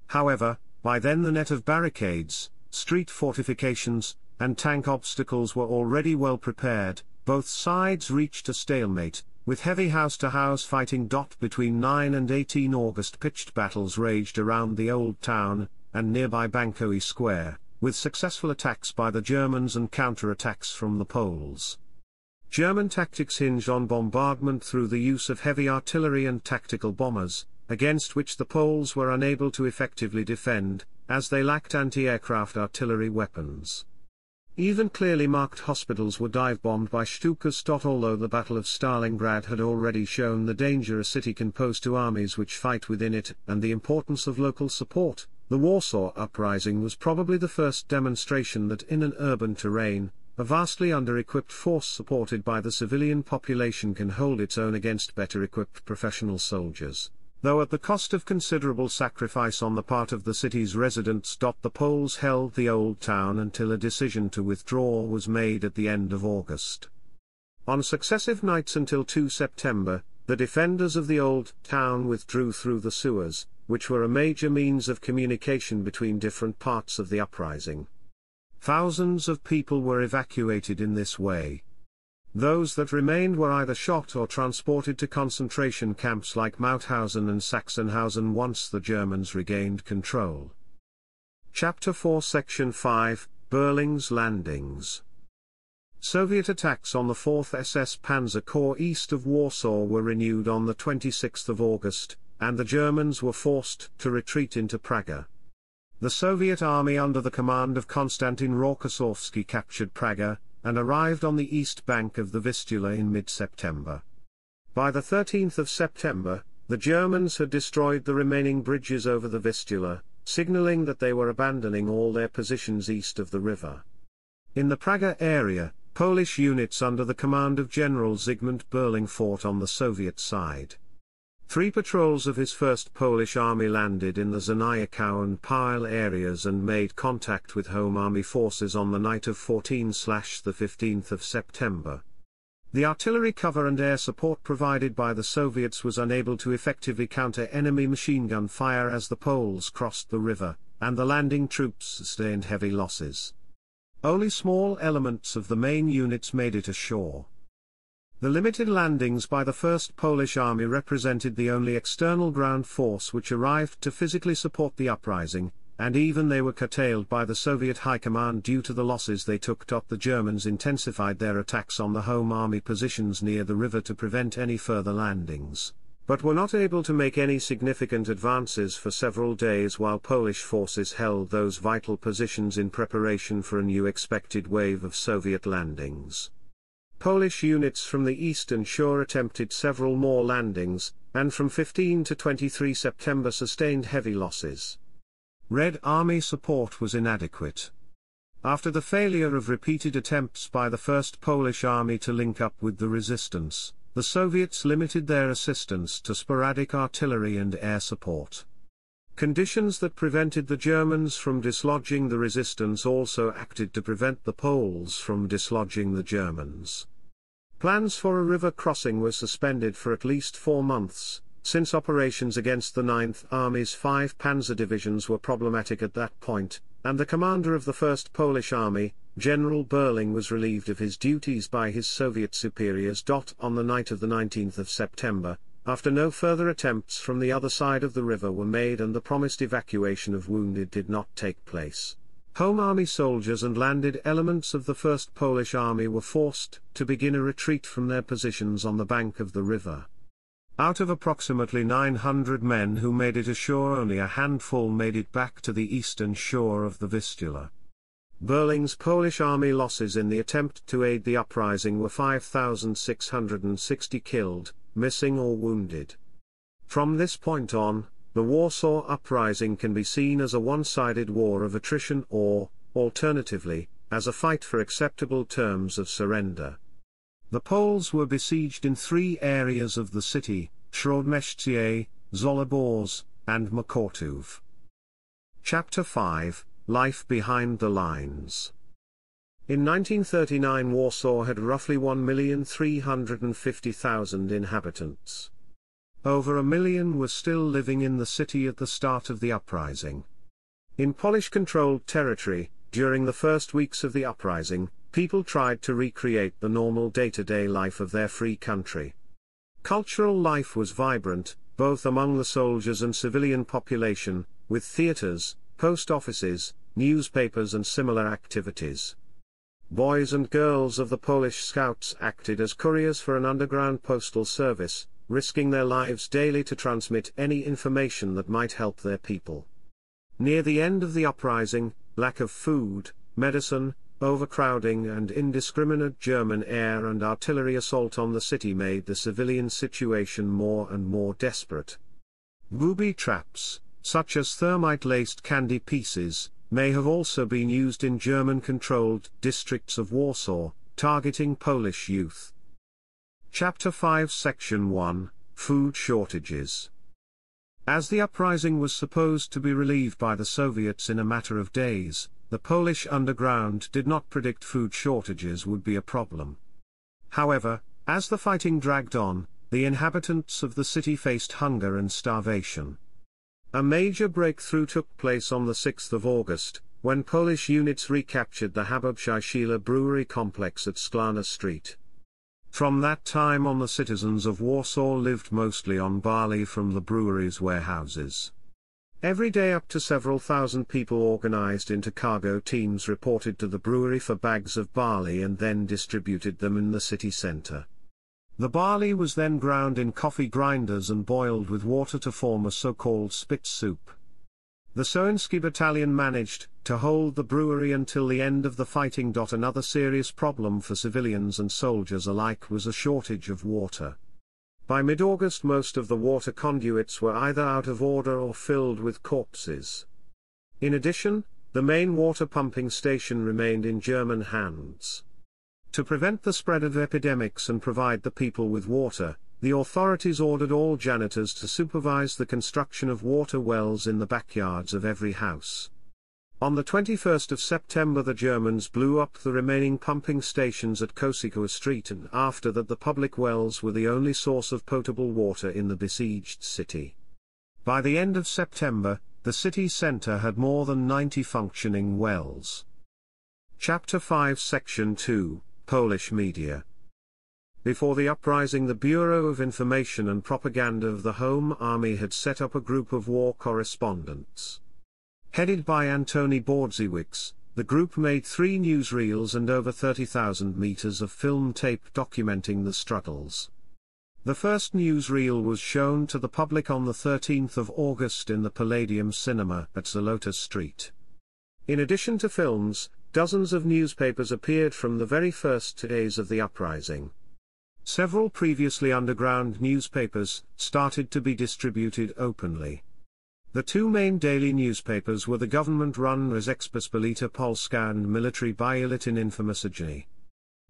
However, by then the net of barricades, street fortifications, and tank obstacles were already well prepared, both sides reached a stalemate, with heavy house-to-house -house fighting. Between 9 and 18 August pitched battles raged around the old town, and nearby Bankowy Square, with successful attacks by the Germans and counter-attacks from the Poles. German tactics hinged on bombardment through the use of heavy artillery and tactical bombers, against which the Poles were unable to effectively defend, as they lacked anti-aircraft artillery weapons. Even clearly marked hospitals were dive-bombed by Stukas. Although the Battle of Stalingrad had already shown the danger a city can pose to armies which fight within it and the importance of local support, the Warsaw Uprising was probably the first demonstration that in an urban terrain, a vastly under-equipped force supported by the civilian population can hold its own against better-equipped professional soldiers, though at the cost of considerable sacrifice on the part of the city's residents. The Poles held the old town until a decision to withdraw was made at the end of August. On successive nights until 2 September, the defenders of the old town withdrew through the sewers, which were a major means of communication between different parts of the uprising. Thousands of people were evacuated in this way. Those that remained were either shot or transported to concentration camps like Mauthausen and Sachsenhausen once the Germans regained control. Chapter 4 Section 5 Berling's Landings Soviet attacks on the 4th SS Panzer Corps east of Warsaw were renewed on the 26th of August, and the Germans were forced to retreat into Praga. The Soviet army under the command of Konstantin Rokossovsky captured Praga, and arrived on the east bank of the Vistula in mid-September. By the 13th of September, the Germans had destroyed the remaining bridges over the Vistula, signaling that they were abandoning all their positions east of the river. In the Praga area, Polish units under the command of General Zygmunt Berling fought on the Soviet side. Three patrols of his first Polish army landed in the Czerniaków and Pile areas and made contact with Home Army forces on the night of 14-15 of September. The artillery cover and air support provided by the Soviets was unable to effectively counter enemy machine gun fire as the Poles crossed the river, and the landing troops sustained heavy losses. Only small elements of the main units made it ashore. The limited landings by the 1st Polish Army represented the only external ground force which arrived to physically support the uprising, and even they were curtailed by the Soviet High Command due to the losses they took. The Germans intensified their attacks on the home army positions near the river to prevent any further landings, but were not able to make any significant advances for several days while Polish forces held those vital positions in preparation for a new expected wave of Soviet landings. Polish units from the eastern shore attempted several more landings, and from 15 to 23 September sustained heavy losses. Red Army support was inadequate. After the failure of repeated attempts by the First Polish Army to link up with the resistance, the Soviets limited their assistance to sporadic artillery and air support. Conditions that prevented the Germans from dislodging the resistance also acted to prevent the Poles from dislodging the Germans. Plans for a river crossing were suspended for at least four months, since operations against the 9th Army's five panzer divisions were problematic at that point, and the commander of the 1st Polish Army, General Berling was relieved of his duties by his Soviet superiors. On the night of the 19th of September, after no further attempts from the other side of the river were made and the promised evacuation of wounded did not take place. Home Army soldiers and landed elements of the 1st Polish Army were forced to begin a retreat from their positions on the bank of the river. Out of approximately 900 men who made it ashore only a handful made it back to the eastern shore of the Vistula. Berling's Polish army losses in the attempt to aid the uprising were 5,660 killed, missing or wounded. From this point on, the Warsaw Uprising can be seen as a one-sided war of attrition or, alternatively, as a fight for acceptable terms of surrender. The Poles were besieged in three areas of the city, Śródmieście, Żoliborz, and Mokotów. Chapter 5, Life Behind the Lines in 1939 Warsaw had roughly 1,350,000 inhabitants. Over a million were still living in the city at the start of the uprising. In Polish-controlled territory, during the first weeks of the uprising, people tried to recreate the normal day-to-day life of their free country. Cultural life was vibrant, both among the soldiers and civilian population, with theaters, post offices, newspapers and similar activities. Boys and girls of the Polish Scouts acted as couriers for an underground postal service, risking their lives daily to transmit any information that might help their people. Near the end of the uprising, lack of food, medicine, overcrowding and indiscriminate German air and artillery assault on the city made the civilian situation more and more desperate. Booby traps, such as thermite-laced candy pieces, may have also been used in German-controlled districts of Warsaw, targeting Polish youth. Chapter 5 Section 1 Food Shortages As the uprising was supposed to be relieved by the Soviets in a matter of days, the Polish underground did not predict food shortages would be a problem. However, as the fighting dragged on, the inhabitants of the city faced hunger and starvation. A major breakthrough took place on the 6th of August, when Polish units recaptured the Habub brewery complex at Szklana Street. From that time on the citizens of Warsaw lived mostly on barley from the brewery's warehouses. Every day up to several thousand people organized into cargo teams reported to the brewery for bags of barley and then distributed them in the city center. The barley was then ground in coffee grinders and boiled with water to form a so-called spit soup. The Sowiński battalion managed to hold the brewery until the end of the fighting. Another serious problem for civilians and soldiers alike was a shortage of water. By mid-August most of the water conduits were either out of order or filled with corpses. In addition, the main water pumping station remained in German hands. To prevent the spread of epidemics and provide the people with water, the authorities ordered all janitors to supervise the construction of water wells in the backyards of every house. On the 21st of September the Germans blew up the remaining pumping stations at Koszykowa Street and after that the public wells were the only source of potable water in the besieged city. By the end of September, the city centre had more than 90 functioning wells. Chapter 5 Section 2 Polish Media before the uprising the Bureau of Information and Propaganda of the Home Army had set up a group of war correspondents. Headed by Antoni Bohdziewicz, the group made three newsreels and over 30,000 meters of film tape documenting the struggles. The first newsreel was shown to the public on the 13th of August in the Palladium Cinema at Złota Street. In addition to films, dozens of newspapers appeared from the very first days of the uprising. Several previously underground newspapers started to be distributed openly. The two main daily newspapers were the government-run Rzeczpospolita Polska and military Biuletyn Informacyjny.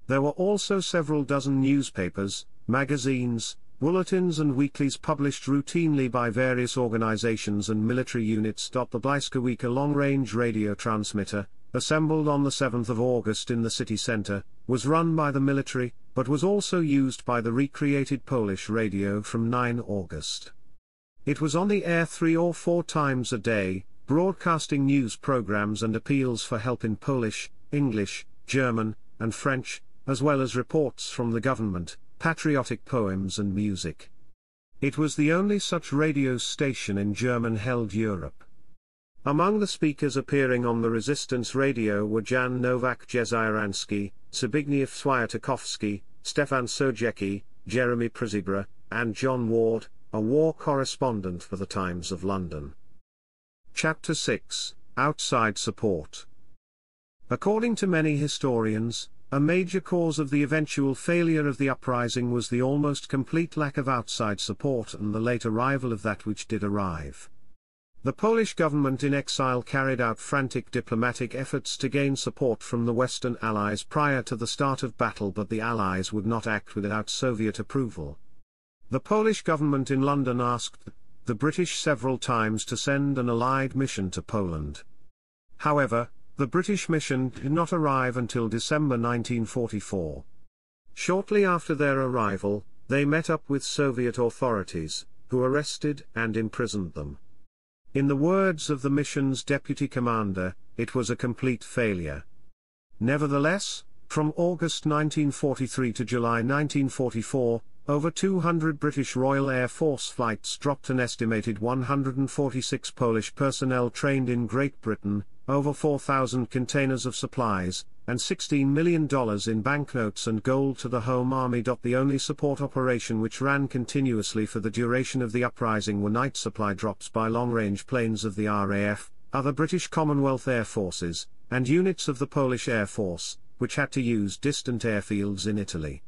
There were also several dozen newspapers, magazines, bulletins and weeklies published routinely by various organizations and military units. The Błyskawica long-range radio transmitter, assembled on the 7th of August in the city center, was run by the military, but was also used by the recreated Polish radio from 9 August. It was on the air three or four times a day, broadcasting news programs and appeals for help in Polish, English, German, and French, as well as reports from the government, patriotic poems and music. It was the only such radio station in German-held Europe. Among the speakers appearing on the resistance radio were Jan Nowak Jeziorański, Zbigniew Swiatkowski, Stefan Sojecki, Jeremi Przybora, and John Ward, a war correspondent for the Times of London. Chapter 6 Outside Support According to many historians, a major cause of the eventual failure of the uprising was the almost complete lack of outside support and the late arrival of that which did arrive. The Polish government in exile carried out frantic diplomatic efforts to gain support from the Western Allies prior to the start of battle but the Allies would not act without Soviet approval. The Polish government in London asked the British several times to send an Allied mission to Poland. However, the British mission did not arrive until December 1944. Shortly after their arrival, they met up with Soviet authorities, who arrested and imprisoned them. In the words of the mission's deputy commander, it was a complete failure. Nevertheless, from August 1943 to July 1944, over 200 British Royal Air Force flights dropped an estimated 146 Polish personnel trained in Great Britain, over 4,000 containers of supplies, and $16 million in banknotes and gold to the Home Army. The only support operation which ran continuously for the duration of the uprising were night supply drops by long-range planes of the RAF, other British Commonwealth Air Forces, and units of the Polish Air Force, which had to use distant airfields in Italy.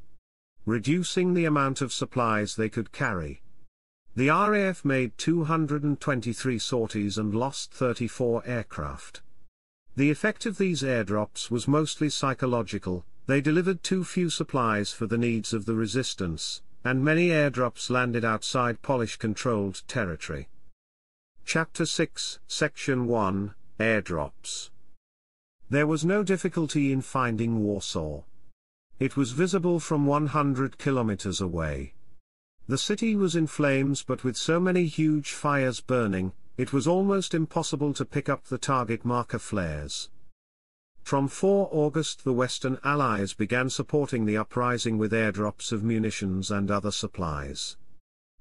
Reducing the amount of supplies they could carry. The RAF made 223 sorties and lost 34 aircraft. The effect of these airdrops was mostly psychological, they delivered too few supplies for the needs of the resistance, and many airdrops landed outside Polish-controlled territory. Chapter 6, Section 1, Airdrops There was no difficulty in finding Warsaw. It was visible from 100 kilometers away. The city was in flames but with so many huge fires burning, it was almost impossible to pick up the target marker flares. From 4 August the Western Allies began supporting the uprising with airdrops of munitions and other supplies.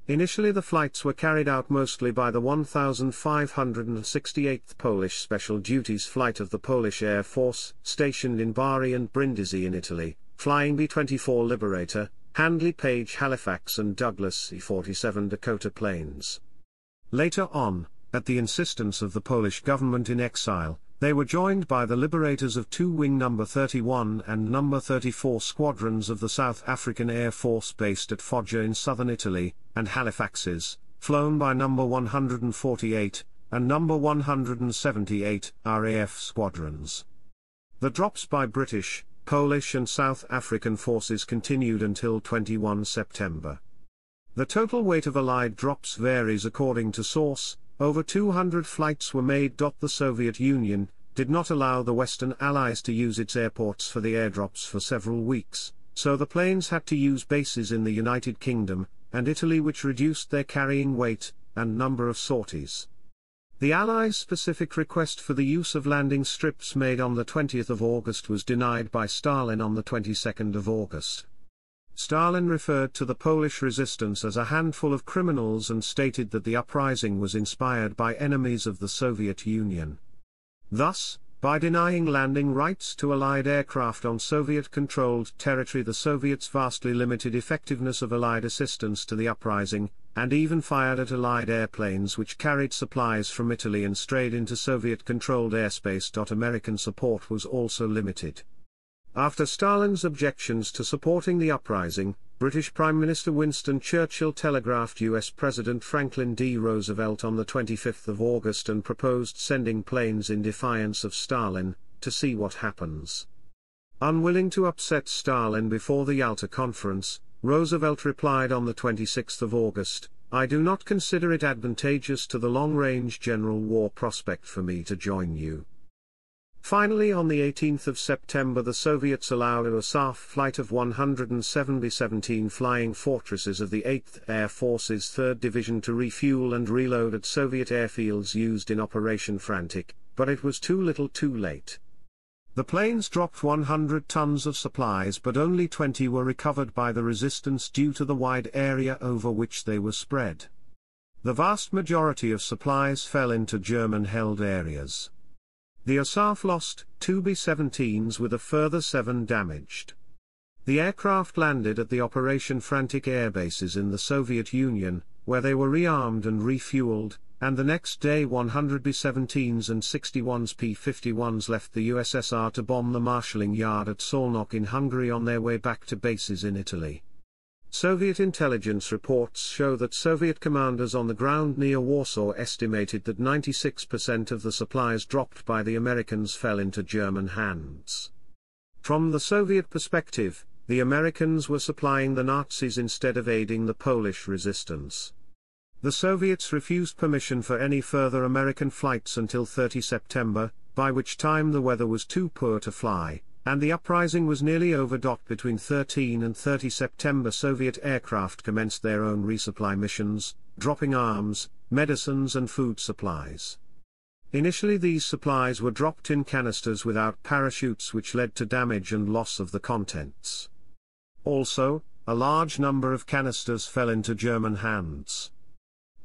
Initially the flights were carried out mostly by the 1568th Polish Special Duties Flight of the Polish Air Force, stationed in Bari and Brindisi in Italy, flying B-24 Liberator, Handley Page Halifax and Douglas C-47 Dakota planes. Later on, at the insistence of the Polish government in exile, they were joined by the liberators of two Wing No. 31 and No. 34 squadrons of the South African Air Force based at Foggia in southern Italy, and Halifaxes, flown by No. 148 and No. 178 RAF squadrons. The drops by British, Polish and South African forces continued until 21 September. The total weight of Allied drops varies according to source, over 200 flights were made. The Soviet Union did not allow the Western Allies to use its airports for the airdrops for several weeks, so the planes had to use bases in the United Kingdom and Italy which reduced their carrying weight and number of sorties. The Allies' specific request for the use of landing strips made on the 20th of August was denied by Stalin on the 22nd of August. Stalin referred to the Polish resistance as a handful of criminals and stated that the uprising was inspired by enemies of the Soviet Union. Thus, by denying landing rights to Allied aircraft on Soviet-controlled territory the Soviets vastly limited effectiveness of Allied assistance to the uprising, and even fired at Allied airplanes which carried supplies from Italy and strayed into Soviet-controlled airspace. American support was also limited. After Stalin's objections to supporting the uprising, British Prime Minister Winston Churchill telegraphed US President Franklin D. Roosevelt on the 25th of August and proposed sending planes in defiance of Stalin, to see what happens. Unwilling to upset Stalin before the Yalta Conference, Roosevelt replied on the 26th of August, I do not consider it advantageous to the long-range general war prospect for me to join you. Finally on the 18th of September the Soviets allowed a SAF flight of 107 B-17 Flying Fortresses of the 8th Air Force's 3rd Division to refuel and reload at Soviet airfields used in Operation Frantic, but it was too little too late. The planes dropped 100 tons of supplies but only 20 were recovered by the resistance due to the wide area over which they were spread. The vast majority of supplies fell into German-held areas. The OSAF lost two B-17s with a further seven damaged. The aircraft landed at the Operation Frantic airbases in the Soviet Union, where they were rearmed and refueled, and the next day 100 B-17s and 61s P-51s left the USSR to bomb the marshalling yard at Szolnok in Hungary on their way back to bases in Italy. Soviet intelligence reports show that Soviet commanders on the ground near Warsaw estimated that 96% of the supplies dropped by the Americans fell into German hands. From the Soviet perspective, the Americans were supplying the Nazis instead of aiding the Polish resistance. The Soviets refused permission for any further American flights until 30 September, by which time the weather was too poor to fly, and the uprising was nearly over. Between 13 and 30 September Soviet aircraft commenced their own resupply missions, dropping arms, medicines and food supplies. Initially these supplies were dropped in canisters without parachutes which led to damage and loss of the contents. Also, a large number of canisters fell into German hands.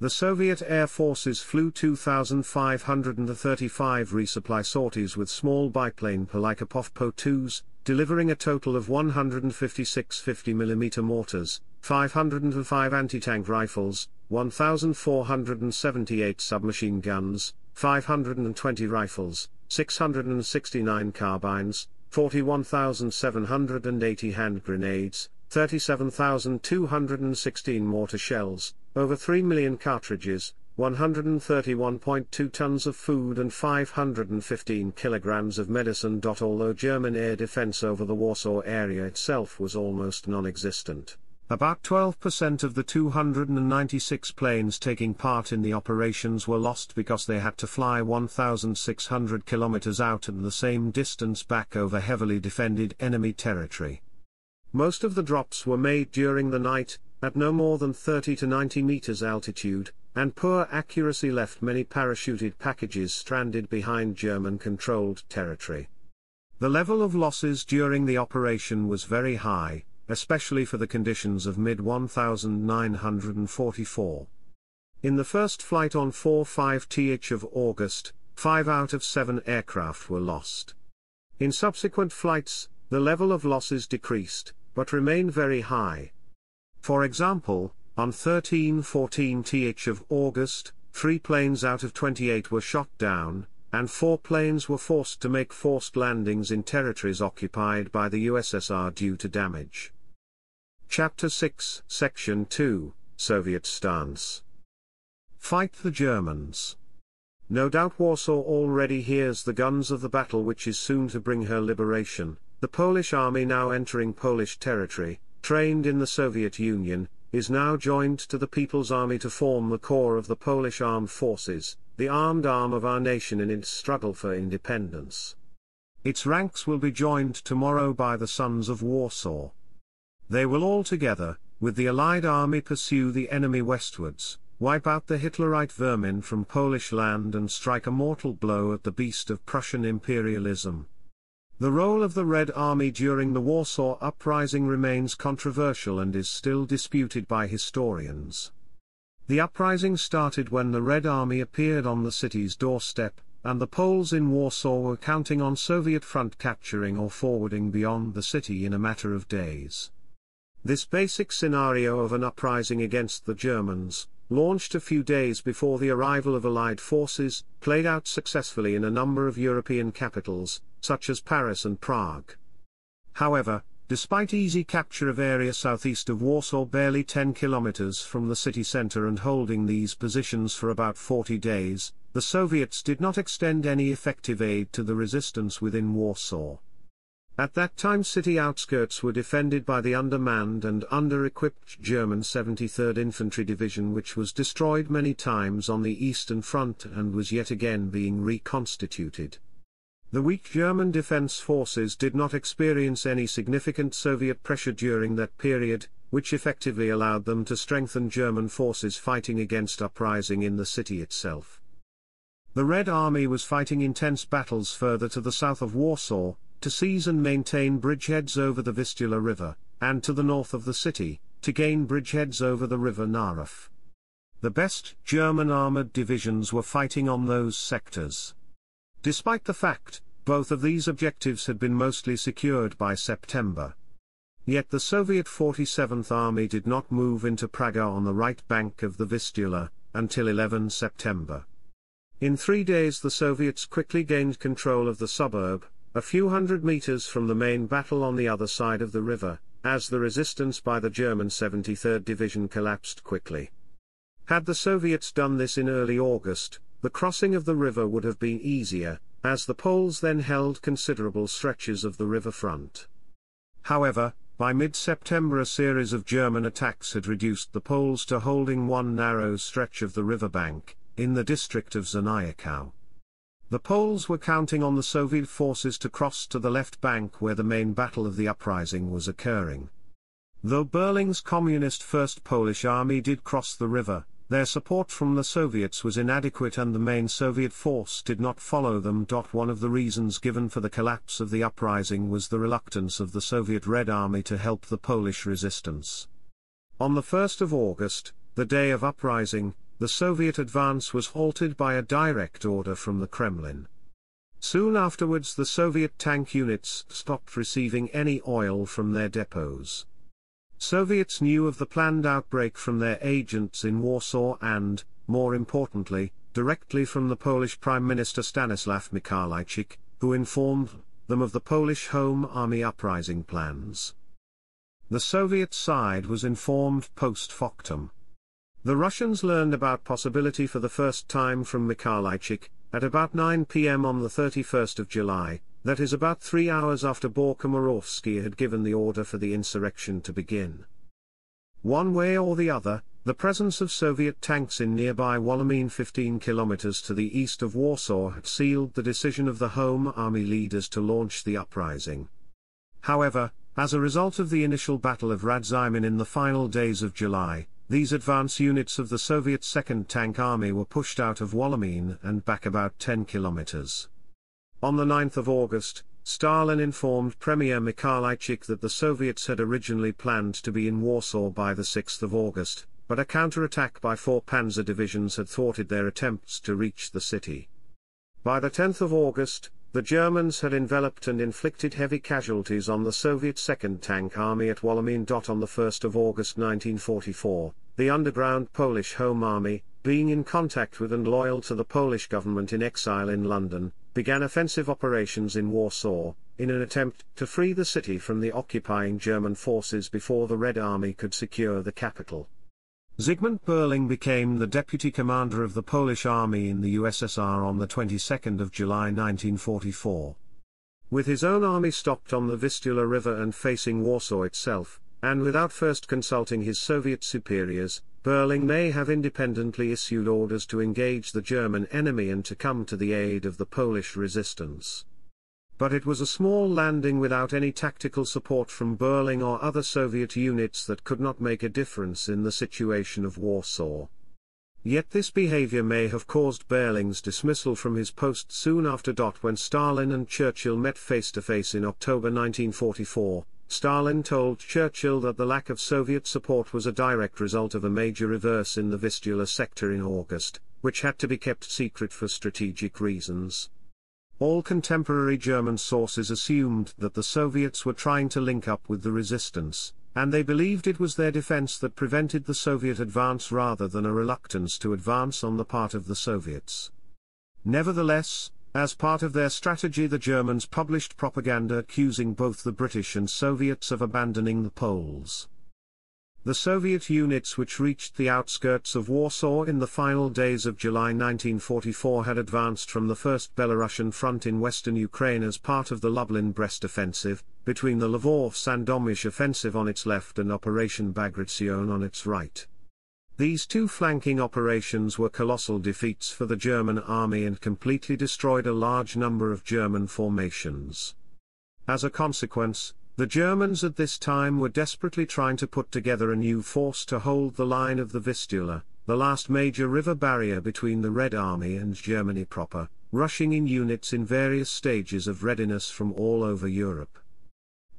The Soviet air forces flew 2,535 resupply sorties with small biplane Polikarpov Po-2s, delivering a total of 156 50mm mortars, 505 anti-tank rifles, 1,478 submachine guns, 520 rifles, 669 carbines, 41,780 hand grenades, 37,216 mortar shells, over 3 million cartridges, 131.2 tons of food and 515 kilograms of medicine. Although German air defense over the Warsaw area itself was almost non-existent. About 12% of the 296 planes taking part in the operations were lost because they had to fly 1,600 kilometers out and the same distance back over heavily defended enemy territory. Most of the drops were made during the night, at no more than 30 to 90 meters altitude, and poor accuracy left many parachuted packages stranded behind German-controlled territory. The level of losses during the operation was very high, especially for the conditions of mid-1944. In the first flight on 4-5th of August, 5 out of 7 aircraft were lost. In subsequent flights, the level of losses decreased, but remained very high, for example, on 13-14th of August, three planes out of 28 were shot down, and four planes were forced to make forced landings in territories occupied by the USSR due to damage. Chapter 6, Section 2, Soviet Stance Fight the Germans. No doubt Warsaw already hears the guns of the battle which is soon to bring her liberation, the Polish army now entering Polish territory, trained in the Soviet Union, is now joined to the People's Army to form the core of the Polish armed forces, the armed arm of our nation in its struggle for independence. Its ranks will be joined tomorrow by the sons of Warsaw. They will all together, with the Allied army pursue the enemy westwards, wipe out the Hitlerite vermin from Polish land and strike a mortal blow at the beast of Prussian imperialism. The role of the Red Army during the Warsaw Uprising remains controversial and is still disputed by historians. The uprising started when the Red Army appeared on the city's doorstep, and the Poles in Warsaw were counting on Soviet front capturing or forwarding beyond the city in a matter of days. This basic scenario of an uprising against the Germans, launched a few days before the arrival of Allied forces, played out successfully in a number of European capitals, such as Paris and Prague. However, despite easy capture of area southeast of Warsaw barely 10 kilometers from the city center and holding these positions for about 40 days, the Soviets did not extend any effective aid to the resistance within Warsaw. At that time city outskirts were defended by the undermanned and under-equipped German 73rd Infantry Division which was destroyed many times on the Eastern Front and was yet again being reconstituted. The weak German defense forces did not experience any significant Soviet pressure during that period, which effectively allowed them to strengthen German forces fighting against uprising in the city itself. The Red Army was fighting intense battles further to the south of Warsaw, to seize and maintain bridgeheads over the Vistula River, and to the north of the city, to gain bridgeheads over the river Narew. The best German armored divisions were fighting on those sectors. Despite the fact, both of these objectives had been mostly secured by September. Yet the Soviet 47th Army did not move into Praga on the right bank of the Vistula, until 11 September. In three days the Soviets quickly gained control of the suburb, a few hundred meters from the main battle on the other side of the river, as the resistance by the German 73rd Division collapsed quickly. Had the Soviets done this in early August, the crossing of the river would have been easier, as the Poles then held considerable stretches of the river front. However, by mid-September a series of German attacks had reduced the Poles to holding one narrow stretch of the river bank, in the district of Czerniaków. The Poles were counting on the Soviet forces to cross to the left bank where the main battle of the uprising was occurring. Though Berling's Communist First Polish Army did cross the river, their support from the Soviets was inadequate and the main Soviet force did not follow them. One of the reasons given for the collapse of the uprising was the reluctance of the Soviet Red Army to help the Polish resistance. On the 1st of August, the day of uprising, the Soviet advance was halted by a direct order from the Kremlin. Soon afterwards the Soviet tank units stopped receiving any oil from their depots. Soviets knew of the planned outbreak from their agents in Warsaw and, more importantly, directly from the Polish Prime Minister Stanislaw Mikołajczyk, who informed them of the Polish Home Army uprising plans. The Soviet side was informed post factum. The Russians learned about possibility for the first time from Mikołajczyk, at about 9 pm on the 31st of July, that is about three hours after Bor-Komorowski had given the order for the insurrection to begin. One way or the other, the presence of Soviet tanks in nearby Wołomin 15 kilometers to the east of Warsaw had sealed the decision of the Home Army leaders to launch the uprising. However, as a result of the initial Battle of Radzymin in the final days of July, these advance units of the Soviet Second Tank Army were pushed out of Wołomin and back about 10 kilometers. On the 9th of August, Stalin informed Premier Mikołajczyk that the Soviets had originally planned to be in Warsaw by the 6th of August, but a counterattack by four panzer divisions had thwarted their attempts to reach the city. By the 10th of August, the Germans had enveloped and inflicted heavy casualties on the Soviet Second Tank Army at Wołomin. On the 1st of August 1944, the underground Polish Home Army, being in contact with and loyal to the Polish government in exile in London, began offensive operations in Warsaw, in an attempt to free the city from the occupying German forces before the Red Army could secure the capital. Zygmunt Berling became the deputy commander of the Polish army in the USSR on the 22nd of July 1944. With his own army stopped on the Vistula River and facing Warsaw itself, and without first consulting his Soviet superiors, Berling may have independently issued orders to engage the German enemy and to come to the aid of the Polish resistance. But it was a small landing without any tactical support from Berling or other Soviet units that could not make a difference in the situation of Warsaw. Yet this behavior may have caused Berling's dismissal from his post soon after. When Stalin and Churchill met face to face in October 1944, Stalin told Churchill that the lack of Soviet support was a direct result of a major reverse in the Vistula sector in August, which had to be kept secret for strategic reasons. All contemporary German sources assumed that the Soviets were trying to link up with the resistance, and they believed it was their defense that prevented the Soviet advance rather than a reluctance to advance on the part of the Soviets. Nevertheless, as part of their strategy the Germans published propaganda accusing both the British and Soviets of abandoning the Poles. The Soviet units which reached the outskirts of Warsaw in the final days of July 1944 had advanced from the First Belarusian Front in western Ukraine as part of the Lublin-Brest offensive, between the Lvov-Sandomierz offensive on its left and Operation Bagration on its right. These two flanking operations were colossal defeats for the German army and completely destroyed a large number of German formations. As a consequence, the Germans at this time were desperately trying to put together a new force to hold the line of the Vistula, the last major river barrier between the Red Army and Germany proper, rushing in units in various stages of readiness from all over Europe.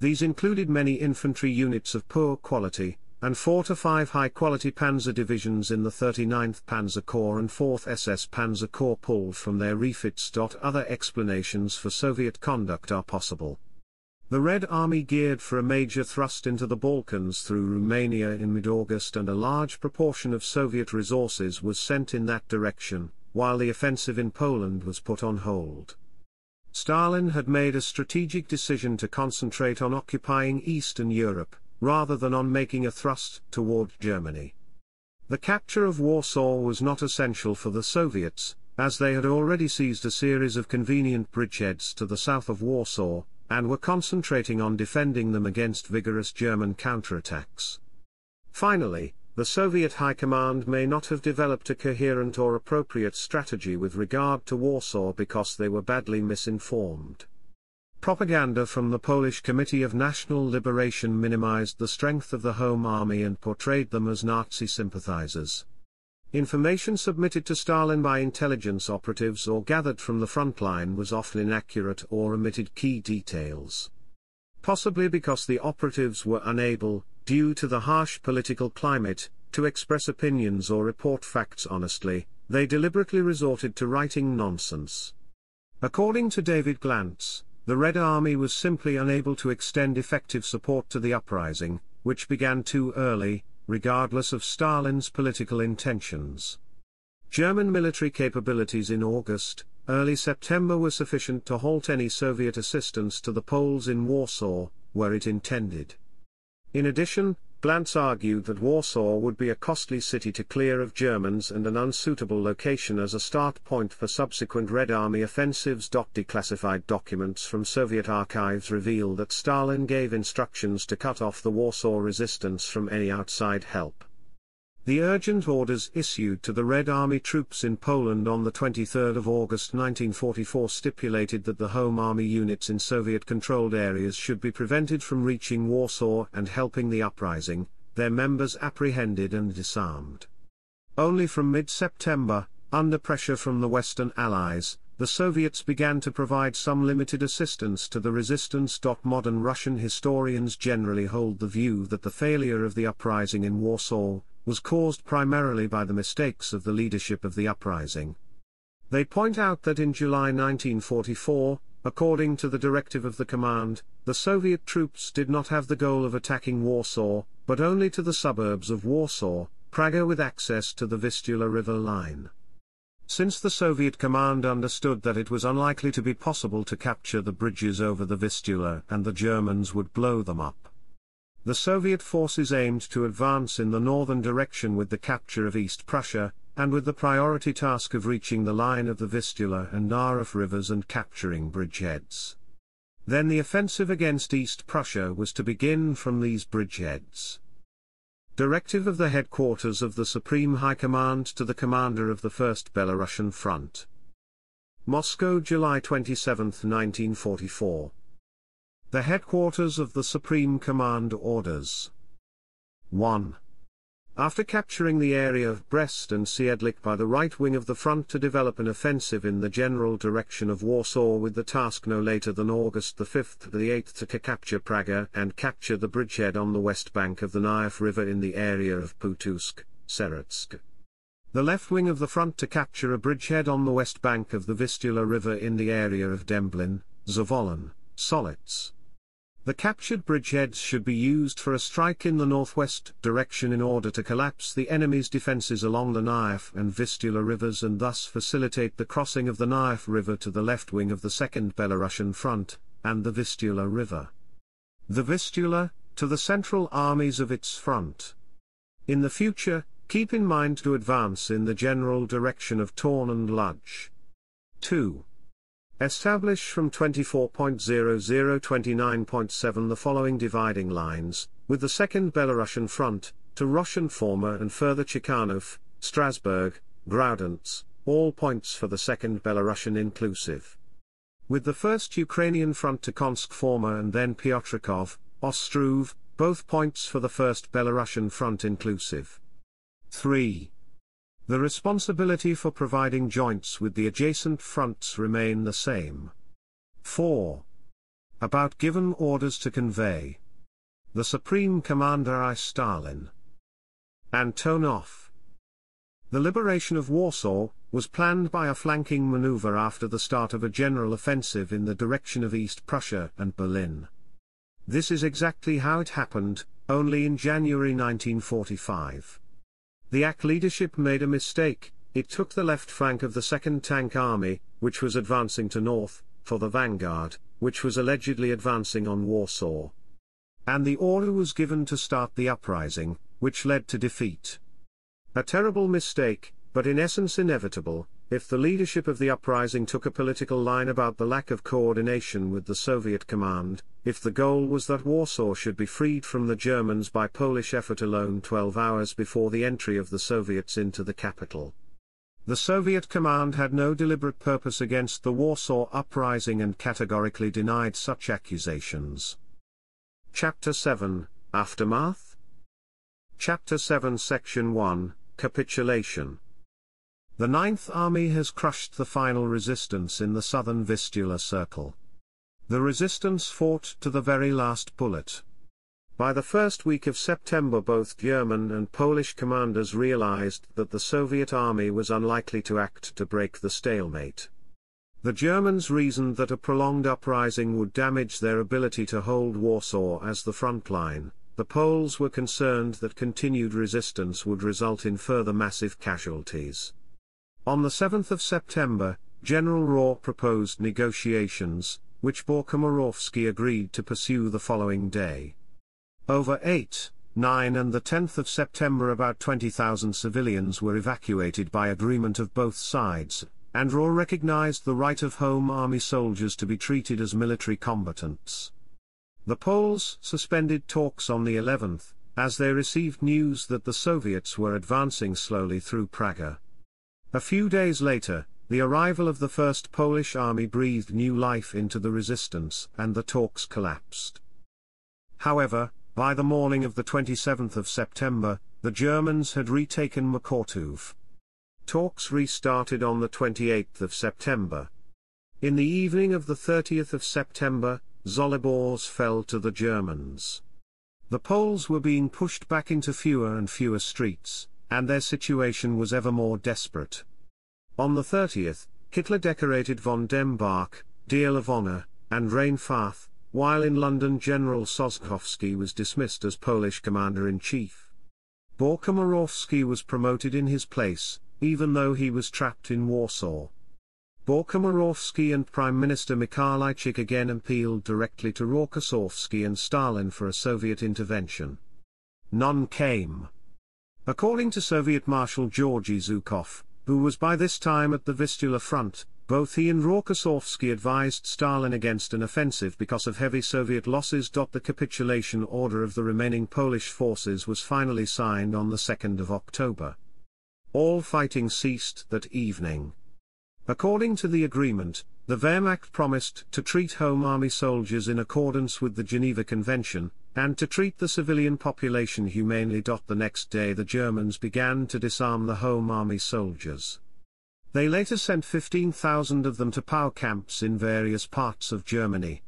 These included many infantry units of poor quality, and 4 to 5 high-quality panzer divisions in the 39th Panzer Corps and 4th SS Panzer Corps pulled from their refits. Other explanations for Soviet conduct are possible. The Red Army geared for a major thrust into the Balkans through Romania in mid-August and a large proportion of Soviet resources was sent in that direction, while the offensive in Poland was put on hold. Stalin had made a strategic decision to concentrate on occupying Eastern Europe, rather than on making a thrust toward Germany. The capture of Warsaw was not essential for the Soviets, as they had already seized a series of convenient bridgeheads to the south of Warsaw, and were concentrating on defending them against vigorous German counterattacks. Finally, the Soviet High Command may not have developed a coherent or appropriate strategy with regard to Warsaw because they were badly misinformed. Propaganda from the Polish Committee of National Liberation minimized the strength of the Home Army and portrayed them as Nazi sympathizers. Information submitted to Stalin by intelligence operatives or gathered from the front line was often inaccurate or omitted key details. Possibly because the operatives were unable, due to the harsh political climate, to express opinions or report facts honestly, they deliberately resorted to writing nonsense. According to David Glantz, the Red Army was simply unable to extend effective support to the uprising, which began too early, regardless of Stalin's political intentions. German military capabilities in August, early September were sufficient to halt any Soviet assistance to the Poles in Warsaw, where it intended. In addition, Glantz argued that Warsaw would be a costly city to clear of Germans and an unsuitable location as a start point for subsequent Red Army offensives. Declassified documents from Soviet archives reveal that Stalin gave instructions to cut off the Warsaw resistance from any outside help. The urgent orders issued to the Red Army troops in Poland on 23 August 1944 stipulated that the Home Army units in Soviet-controlled areas should be prevented from reaching Warsaw and helping the uprising, their members apprehended and disarmed. Only from mid-September, under pressure from the Western Allies, the Soviets began to provide some limited assistance to the resistance. Modern Russian historians generally hold the view that the failure of the uprising in Warsaw, was caused primarily by the mistakes of the leadership of the uprising. They point out that in July 1944, according to the directive of the command, the Soviet troops did not have the goal of attacking Warsaw, but only to the suburbs of Warsaw, Praga with access to the Vistula River line. Since the Soviet command understood that it was unlikely to be possible to capture the bridges over the Vistula and the Germans would blow them up. The Soviet forces aimed to advance in the northern direction with the capture of East Prussia, and with the priority task of reaching the line of the Vistula and Narew rivers and capturing bridgeheads. Then the offensive against East Prussia was to begin from these bridgeheads. Directive of the headquarters of the Supreme High Command to the commander of the First Belarusian Front. Moscow, July 27, 1944. The headquarters of the Supreme Command orders. 1. After capturing the area of Brest and Siedlec by the right wing of the front to develop an offensive in the general direction of Warsaw with the task no later than August the 5th to the 8th to capture Praga and capture the bridgehead on the west bank of the Niev River in the area of Pułtusk, Seretsk. The left wing of the front to capture a bridgehead on the west bank of the Vistula River in the area of Dęblin, Zvolen, Solitz. The captured bridgeheads should be used for a strike in the northwest direction in order to collapse the enemy's defenses along the Niev and Vistula rivers and thus facilitate the crossing of the Niev River to the left wing of the Second Belarusian Front, and the Vistula River. The Vistula, to the central armies of its front. In the future, keep in mind to advance in the general direction of Torn and Lodz. 2. Establish from 24.0029.7 the following dividing lines, with the Second Belarusian Front, to Russian former and further Chekhanov, Strasbourg, Graudenz, all points for the Second Belarusian inclusive. With the First Ukrainian Front to Konsk former and then Piotrkov, Ostruv, both points for the First Belarusian Front inclusive. 3. The responsibility for providing joints with the adjacent fronts remain the same. 4. About given orders to convey. The Supreme Commander I. Stalin. Antonov. The liberation of Warsaw was planned by a flanking maneuver after the start of a general offensive in the direction of East Prussia and Berlin. This is exactly how it happened, only in January 1945. The AK leadership made a mistake, it took the left flank of the 2nd Tank Army, which was advancing to north, for the vanguard, which was allegedly advancing on Warsaw. And the order was given to start the uprising, which led to defeat. A terrible mistake, but in essence inevitable, if the leadership of the uprising took a political line about the lack of coordination with the Soviet command, if the goal was that Warsaw should be freed from the Germans by Polish effort alone 12 hours before the entry of the Soviets into the capital. The Soviet command had no deliberate purpose against the Warsaw uprising and categorically denied such accusations. Chapter 7 Aftermath Chapter 7 Section 1 Capitulation the Ninth Army has crushed the final resistance in the southern Vistula Circle. The resistance fought to the very last bullet. By the first week of September both German and Polish commanders realized that the Soviet army was unlikely to act to break the stalemate. The Germans reasoned that a prolonged uprising would damage their ability to hold Warsaw as the front line, the Poles were concerned that continued resistance would result in further massive casualties. On the 7th of September, General Rohr proposed negotiations, which Bor-Komorowski agreed to pursue the following day. Over 8, 9 and the 10th of September about 20,000 civilians were evacuated by agreement of both sides, and Rohr recognized the right of home army soldiers to be treated as military combatants. The Poles suspended talks on the 11th, as they received news that the Soviets were advancing slowly through Praga. A few days later, the arrival of the First Polish Army breathed new life into the resistance and the talks collapsed. However, by the morning of the 27th of September, the Germans had retaken Mokotów. Talks restarted on the 28th of September. In the evening of the 30th of September, Żoliborz fell to the Germans. The Poles were being pushed back into fewer and fewer streets, and their situation was ever more desperate. On the 30th, Hitler decorated von dem Bach, Dirlewanger, and Reinefarth, while in London General Sosnkowski was dismissed as Polish Commander-in-Chief. Bor-Komorowski was promoted in his place, even though he was trapped in Warsaw. Bor-Komorowski and Prime Minister Mikołajczyk again appealed directly to Rokossovsky and Stalin for a Soviet intervention. None came. According to Soviet Marshal Georgy Zhukov, who was by this time at the Vistula front, Both he and Rokossovsky advised Stalin against an offensive because of heavy Soviet losses. The capitulation order of the remaining Polish forces was finally signed on the 2nd of October. All fighting ceased that evening. According to the agreement, the Wehrmacht promised to treat Home Army soldiers in accordance with the Geneva Convention, and to treat the civilian population humanely. The next day the Germans began to disarm the Home Army soldiers. They later sent 15,000 of them to POW camps in various parts of Germany.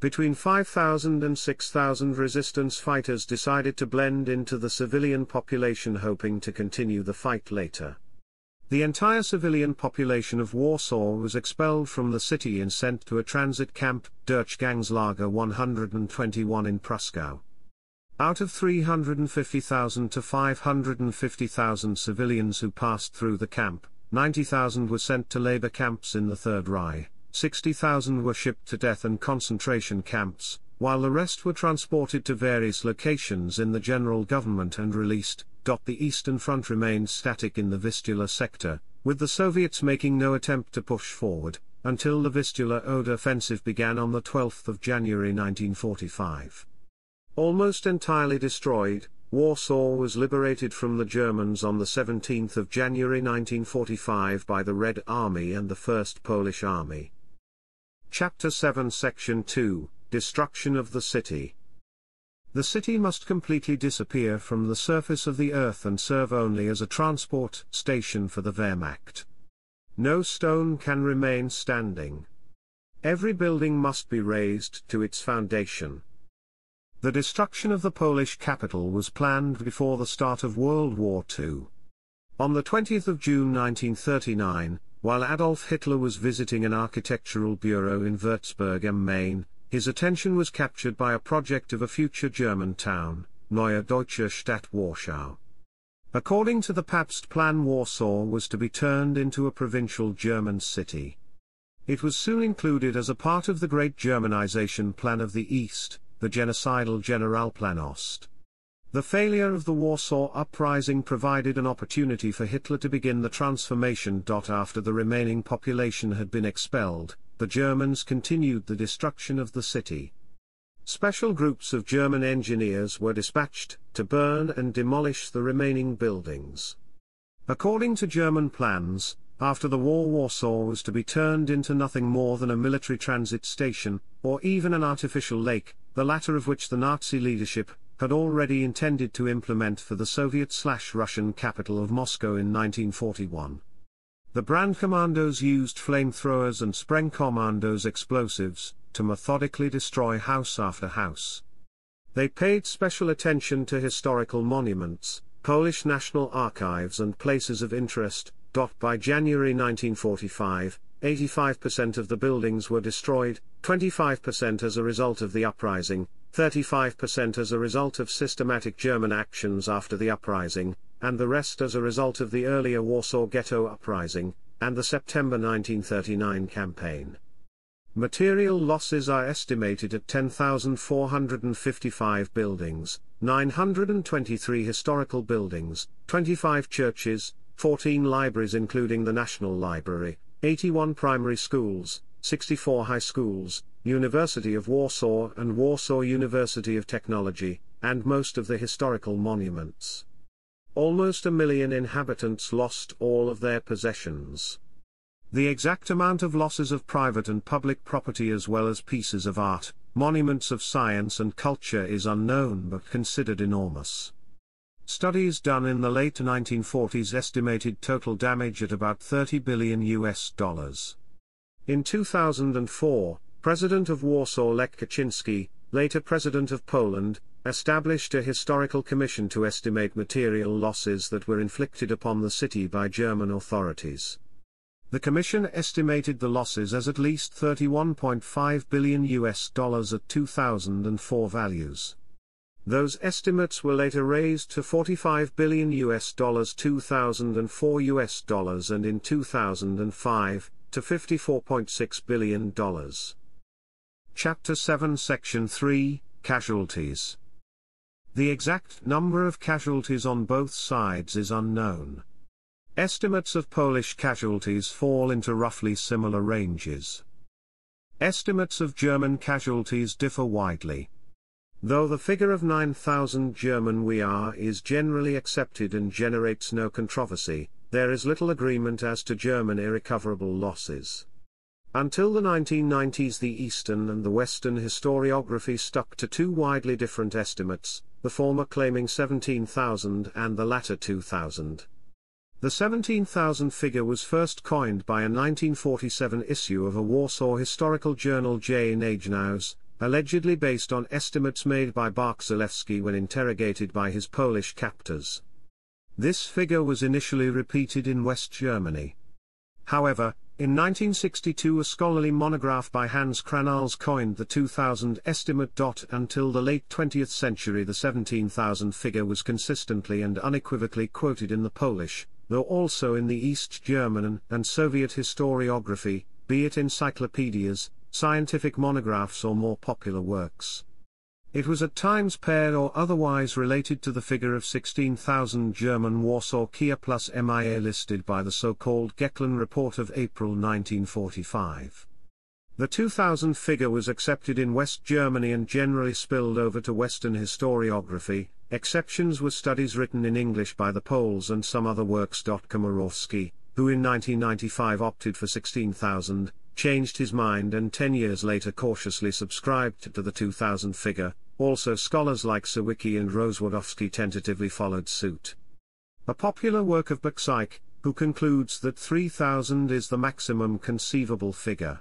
Between 5,000 and 6,000 resistance fighters decided to blend into the civilian population hoping to continue the fight later. The entire civilian population of Warsaw was expelled from the city and sent to a transit camp, Durchgangslager 121 in Pruszków. Out of 350,000 to 550,000 civilians who passed through the camp, 90,000 were sent to labor camps in the Third Reich, 60,000 were shipped to death and concentration camps, while the rest were transported to various locations in the general government and released. The Eastern Front remained static in the Vistula sector, with the Soviets making no attempt to push forward, until the Vistula Oder offensive began on the 12th of January 1945. Almost entirely destroyed, Warsaw was liberated from the Germans on the 17th of January 1945 by the Red Army and the First Polish Army. Chapter 7 Section 2 Destruction of the City The city must completely disappear from the surface of the earth and serve only as a transport station for the Wehrmacht. No stone can remain standing. Every building must be razed to its foundation. The destruction of the Polish capital was planned before the start of World War II. On the 20th of June 1939, while Adolf Hitler was visiting an architectural bureau in Würzburg am Main, his attention was captured by a project of a future German town, Neue Deutsche Stadt Warschau. According to the Pabst plan Warsaw was to be turned into a provincial German city. It was soon included as a part of the Great Germanization Plan of the East, the genocidal Generalplan Ost. The failure of the Warsaw Uprising provided an opportunity for Hitler to begin the transformation. After the remaining population had been expelled, the Germans continued the destruction of the city. Special groups of German engineers were dispatched to burn and demolish the remaining buildings. According to German plans, after the war Warsaw was to be turned into nothing more than a military transit station, or even an artificial lake, the latter of which the Nazi leadership had already intended to implement for the Soviet-slash-Russian capital of Moscow in 1941. The Brandkommandos used flamethrowers and Sprengkommandos explosives, to methodically destroy house after house. They paid special attention to historical monuments, Polish national archives and places of interest. By January 1945, 85% of the buildings were destroyed, 25% as a result of the uprising, 35% as a result of systematic German actions after the uprising, and the rest as a result of the earlier Warsaw Ghetto uprising, and the September 1939 campaign. Material losses are estimated at 10,455 buildings, 923 historical buildings, 25 churches, 14 libraries including the National Library, 81 primary schools, 64 high schools, University of Warsaw and Warsaw University of Technology, and most of the historical monuments. Almost a million inhabitants lost all of their possessions. The exact amount of losses of private and public property as well as pieces of art, monuments of science and culture is unknown but considered enormous. Studies done in the late 1940s estimated total damage at about 30 billion US dollars. In 2004, President of Warsaw Lech Kaczynski, later President of Poland, established a historical commission to estimate material losses that were inflicted upon the city by German authorities. The commission estimated the losses as at least 31.5 billion US dollars at 2004 values. Those estimates were later raised to 45 billion US dollars 2004 US dollars and in 2005 to 54.6 billion dollars. Chapter 7 Section 3 Casualties The exact number of casualties on both sides is unknown. Estimates of Polish casualties fall into roughly similar ranges. Estimates of German casualties differ widely. Though the figure of 9,000 German WER is generally accepted and generates no controversy, there is little agreement as to German irrecoverable losses. Until the 1990s the Eastern and the Western historiography stuck to two widely different estimates, the former claiming 17,000 and the latter 2,000. The 17,000 figure was first coined by a 1947 issue of a Warsaw historical journal J. Narodowe, allegedly based on estimates made by Zalewski when interrogated by his Polish captors. This figure was initially repeated in West Germany. However, in 1962 a scholarly monograph by Hans Krannhals coined the 2000 estimate. Until the late 20th century the 17,000 figure was consistently and unequivocally quoted in the Polish, though also in the East German and Soviet historiography, be it encyclopedias, scientific monographs or more popular works. It was at times paired or otherwise related to the figure of 16,000 German Warsaw KIA plus MIA listed by the so-called Getlin Report of April 1945. The 2000 figure was accepted in West Germany and generally spilled over to Western historiography, exceptions were studies written in English by the Poles and some other works. Komorowski, who in 1995 opted for 16,000, changed his mind and 10 years later cautiously subscribed to the 2000 figure, also scholars like Sawicki and Rozwadowski tentatively followed suit. A popular work of Boksik, who concludes that 3000 is the maximum conceivable figure.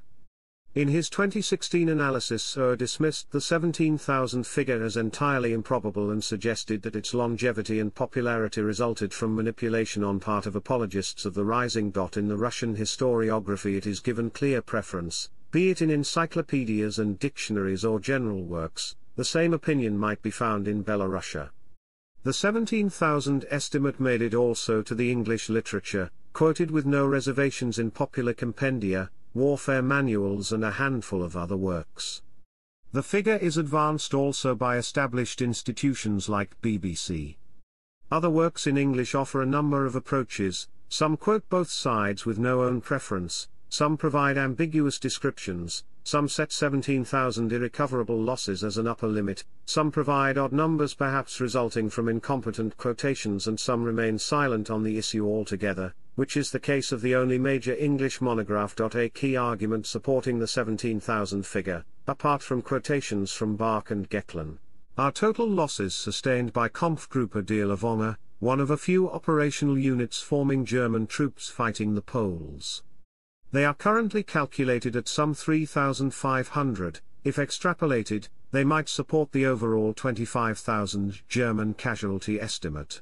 In his 2016 analysis Ur dismissed the 17,000 figure as entirely improbable and suggested that its longevity and popularity resulted from manipulation on part of apologists of the rising. dot In the Russian historiography it is given clear preference, be it in encyclopedias and dictionaries or general works, the same opinion might be found in Belorussia. The 17,000 estimate made it also to the English literature, quoted with no reservations in popular compendia, warfare manuals and a handful of other works. The figure is advanced also by established institutions like BBC. Other works in English offer a number of approaches, some quote both sides with no own preference, some provide ambiguous descriptions, some set 17,000 irrecoverable losses as an upper limit, some provide odd numbers perhaps resulting from incompetent quotations and some remain silent on the issue altogether, which is the case of the only major English monograph. A key argument supporting the 17,000 figure, apart from quotations from Bach and Getlin, are total losses sustained by Kampfgruppe Dirlewanger, one of a few operational units forming German troops fighting the Poles. They are currently calculated at some 3,500, if extrapolated, they might support the overall 25,000 German casualty estimate.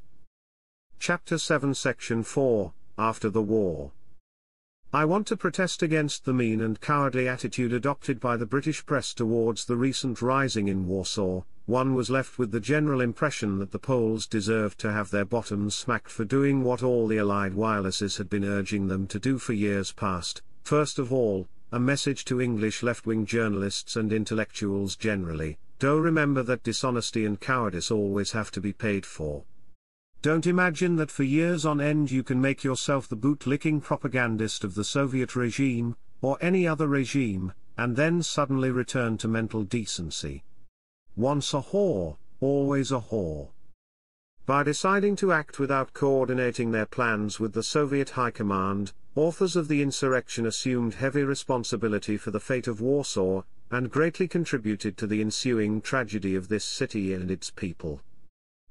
Chapter 7 Section 4 After the War I want to protest against the mean and cowardly attitude adopted by the British press towards the recent rising in Warsaw, one was left with the general impression that the Poles deserved to have their bottoms smacked for doing what all the Allied wirelesses had been urging them to do for years past. First of all, a message to English left-wing journalists and intellectuals generally, do remember that dishonesty and cowardice always have to be paid for. Don't imagine that for years on end you can make yourself the boot-licking propagandist of the Soviet regime, or any other regime, and then suddenly return to mental decency. Once a whore, always a whore. By deciding to act without coordinating their plans with the Soviet High Command, authors of the insurrection assumed heavy responsibility for the fate of Warsaw, and greatly contributed to the ensuing tragedy of this city and its people.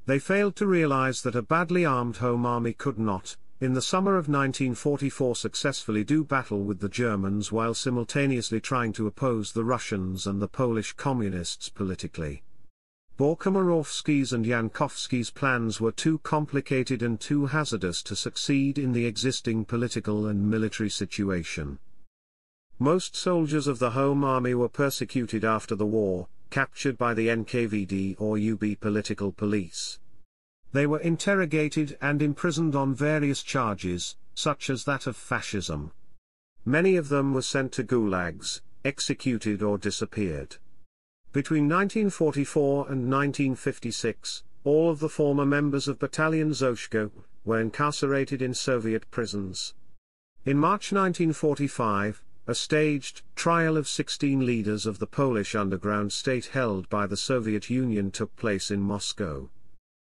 They failed to realize that a badly armed home army could not, in the summer of 1944 successfully do battle with the Germans while simultaneously trying to oppose the Russians and the Polish communists politically. Bor-Komorowski's and Jankowski's plans were too complicated and too hazardous to succeed in the existing political and military situation. Most soldiers of the Home Army were persecuted after the war, captured by the NKVD or UB political police. They were interrogated and imprisoned on various charges, such as that of fascism. Many of them were sent to gulags, executed or disappeared. Between 1944 and 1956, all of the former members of Battalion Zośka were incarcerated in Soviet prisons. In March 1945, a staged trial of 16 leaders of the Polish underground state held by the Soviet Union took place in Moscow.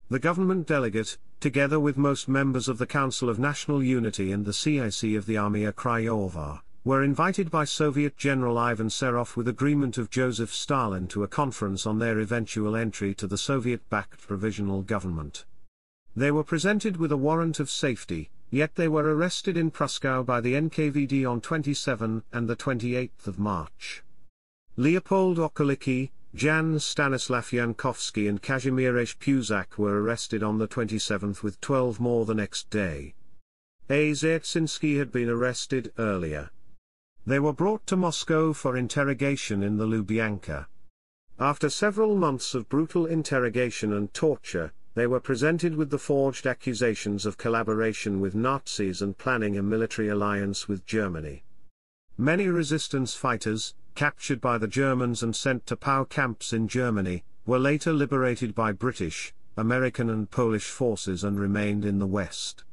The government delegate, together with most members of the Council of National Unity and the CIC of the Armia Krajowa, were invited by Soviet General Ivan Serov with agreement of Joseph Stalin to a conference on their eventual entry to the Soviet-backed provisional government. They were presented with a warrant of safety, Yet they were arrested in Pruszków by the NKVD on 27 and the 28th of March. Leopold Okulicki, Jan Stanisław Jankowski and Kazimierz Pużak were arrested on the 27th with 12 more the next day. A. Had been arrested earlier. They were brought to Moscow for interrogation in the Lubyanka. After several months of brutal interrogation and torture, they were presented with the forged accusations of collaboration with Nazis and planning a military alliance with Germany. Many resistance fighters, captured by the Germans and sent to POW camps in Germany, were later liberated by British, American and Polish forces and remained in the West.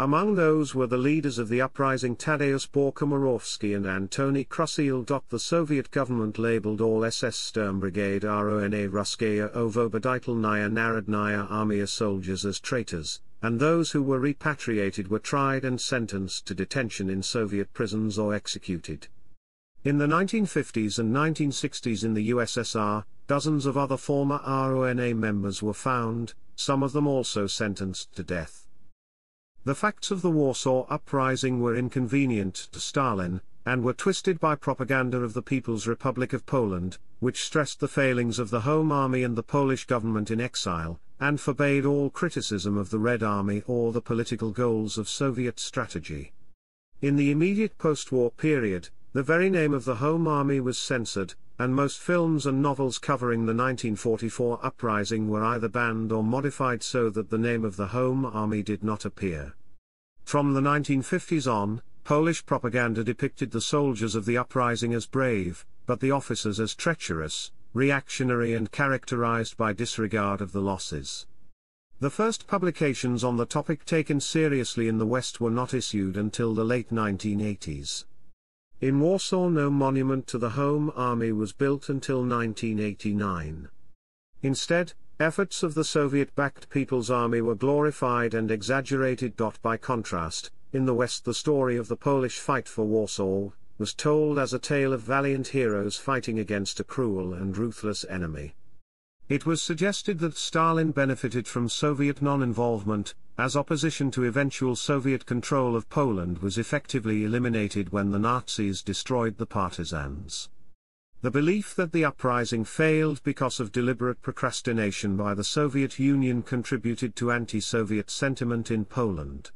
Among those were the leaders of the uprising Tadeusz Bor-Komorowski and Antoni Chruściel. The Soviet government labeled all SS Sturmbrigade RONA Ruskaya Osvoboditelnaya Narodnaya Armia soldiers as traitors, and those who were repatriated were tried and sentenced to detention in Soviet prisons or executed. In the 1950s and 1960s in the USSR, dozens of other former RONA members were found, some of them also sentenced to death. The facts of the Warsaw Uprising were inconvenient to Stalin, and were twisted by propaganda of the People's Republic of Poland, which stressed the failings of the Home Army and the Polish government in exile, and forbade all criticism of the Red Army or the political goals of Soviet strategy. In the immediate post-war period, the very name of the Home Army was censored, and most films and novels covering the 1944 uprising were either banned or modified so that the name of the Home Army did not appear. From the 1950s on, Polish propaganda depicted the soldiers of the uprising as brave, but the officers as treacherous, reactionary and characterized by disregard of the losses. The first publications on the topic taken seriously in the West were not issued until the late 1980s. In Warsaw no monument to the Home Army was built until 1989. Instead, efforts of the Soviet-backed People's Army were glorified and exaggerated. By contrast, in the West the story of the Polish fight for Warsaw was told as a tale of valiant heroes fighting against a cruel and ruthless enemy. It was suggested that Stalin benefited from Soviet non-involvement, as opposition to eventual Soviet control of Poland was effectively eliminated when the Nazis destroyed the partisans. The belief that the uprising failed because of deliberate procrastination by the Soviet Union contributed to anti-Soviet sentiment in Poland.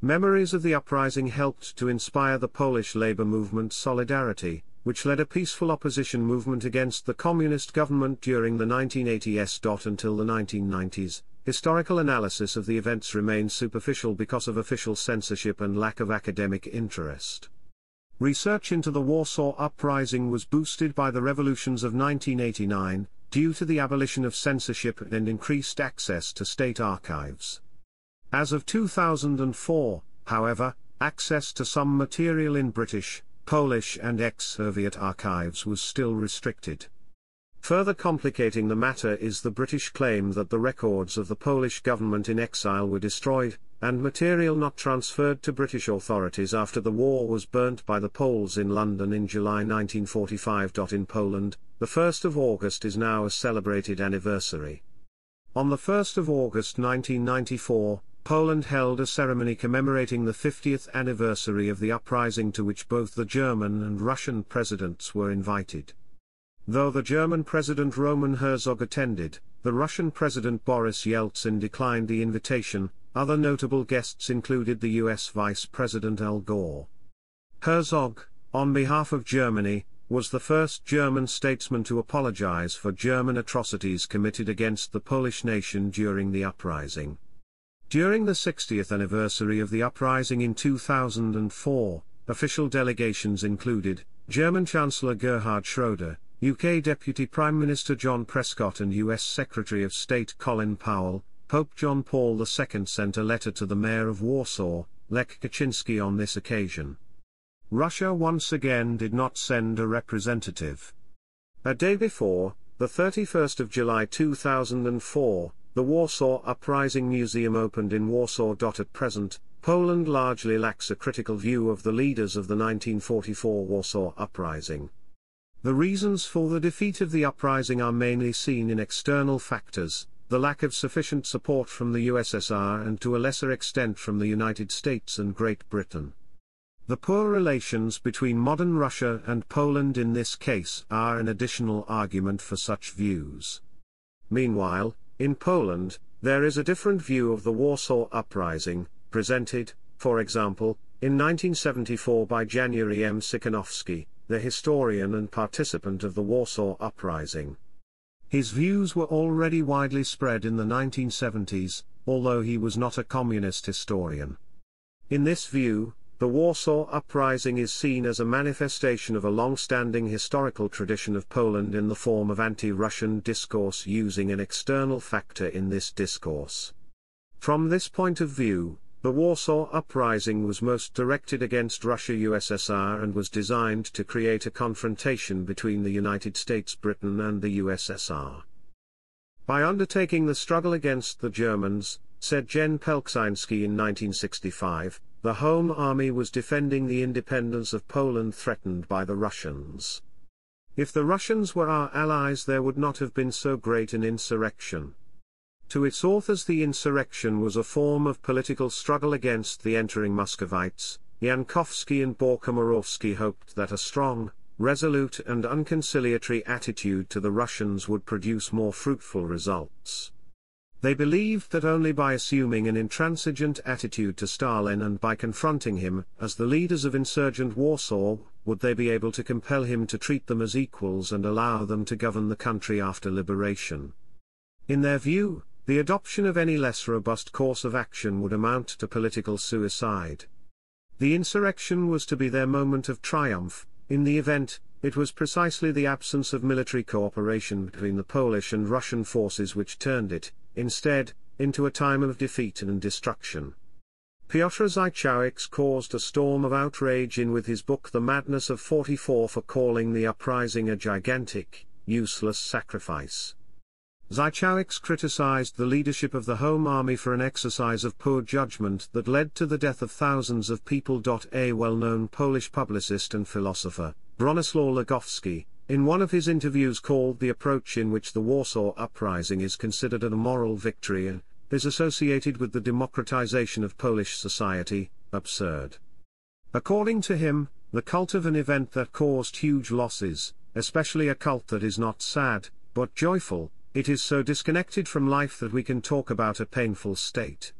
Memories of the uprising helped to inspire the Polish labor movement Solidarity, which led a peaceful opposition movement against the communist government during the 1980s. Until the 1990s, historical analysis of the events remained superficial because of official censorship and lack of academic interest. Research into the Warsaw Uprising was boosted by the revolutions of 1989, due to the abolition of censorship and increased access to state archives. As of 2004, however, access to some material in British, Polish and ex-Soviet archives was still restricted. Further complicating the matter is the British claim that the records of the Polish government in exile were destroyed, and material not transferred to British authorities after the war was burnt by the Poles in London in July 1945. In Poland, the 1st of August is now a celebrated anniversary. On the 1st of August 1994, Poland held a ceremony commemorating the 50th anniversary of the uprising to which both the German and Russian presidents were invited. Though the German President Roman Herzog attended, the Russian President Boris Yeltsin declined the invitation, other notable guests included the US Vice President Al Gore. Herzog, on behalf of Germany, was the first German statesman to apologize for German atrocities committed against the Polish nation during the uprising. During the 60th anniversary of the uprising in 2004, official delegations included German Chancellor Gerhard Schroeder, UK Deputy Prime Minister John Prescott and US Secretary of State Colin Powell, Pope John Paul II sent a letter to the mayor of Warsaw, Lech Kaczynski on this occasion. Russia once again did not send a representative. A day before, the 31st of July 2004, the Warsaw Uprising Museum opened in Warsaw. At present, Poland largely lacks a critical view of the leaders of the 1944 Warsaw Uprising. The reasons for the defeat of the uprising are mainly seen in external factors, the lack of sufficient support from the USSR and to a lesser extent from the United States and Great Britain. The poor relations between modern Russia and Poland in this case are an additional argument for such views. Meanwhile, in Poland, there is a different view of the Warsaw Uprising, presented, for example, in 1974 by January M. Ciechanowski, the historian and participant of the Warsaw Uprising. His views were already widely spread in the 1970s, although he was not a communist historian. In this view, the Warsaw Uprising is seen as a manifestation of a long-standing historical tradition of Poland in the form of anti-Russian discourse using an external factor in this discourse. From this point of view, the Warsaw Uprising was most directed against Russia-USSR and was designed to create a confrontation between the United States Britain and the USSR. By undertaking the struggle against the Germans, said Jen Pelczynski in 1965, the Home Army was defending the independence of Poland threatened by the Russians. If the Russians were our allies there would not have been so great an insurrection. To its authors the insurrection was a form of political struggle against the entering Muscovites, Jankowski and Bor-Komorowski hoped that a strong, resolute and unconciliatory attitude to the Russians would produce more fruitful results. They believed that only by assuming an intransigent attitude to Stalin and by confronting him, as the leaders of insurgent Warsaw, would they be able to compel him to treat them as equals and allow them to govern the country after liberation. In their view, the adoption of any less robust course of action would amount to political suicide. The insurrection was to be their moment of triumph, in the event, it was precisely the absence of military cooperation between the Polish and Russian forces which turned it, instead, into a time of defeat and destruction. Piotr Zychowicz caused a storm of outrage in with his book The Madness of 44 for calling the uprising a gigantic, useless sacrifice. Zychowicz criticized the leadership of the Home Army for an exercise of poor judgment that led to the death of thousands of people. A well-known Polish publicist and philosopher, Bronislaw Lagowski, in one of his interviews called The Approach in which the Warsaw Uprising is considered a moral victory and is associated with the democratization of Polish society, absurd. According to him, the cult of an event that caused huge losses, especially a cult that is not sad, but joyful, it is so disconnected from life that we can talk about a painful state.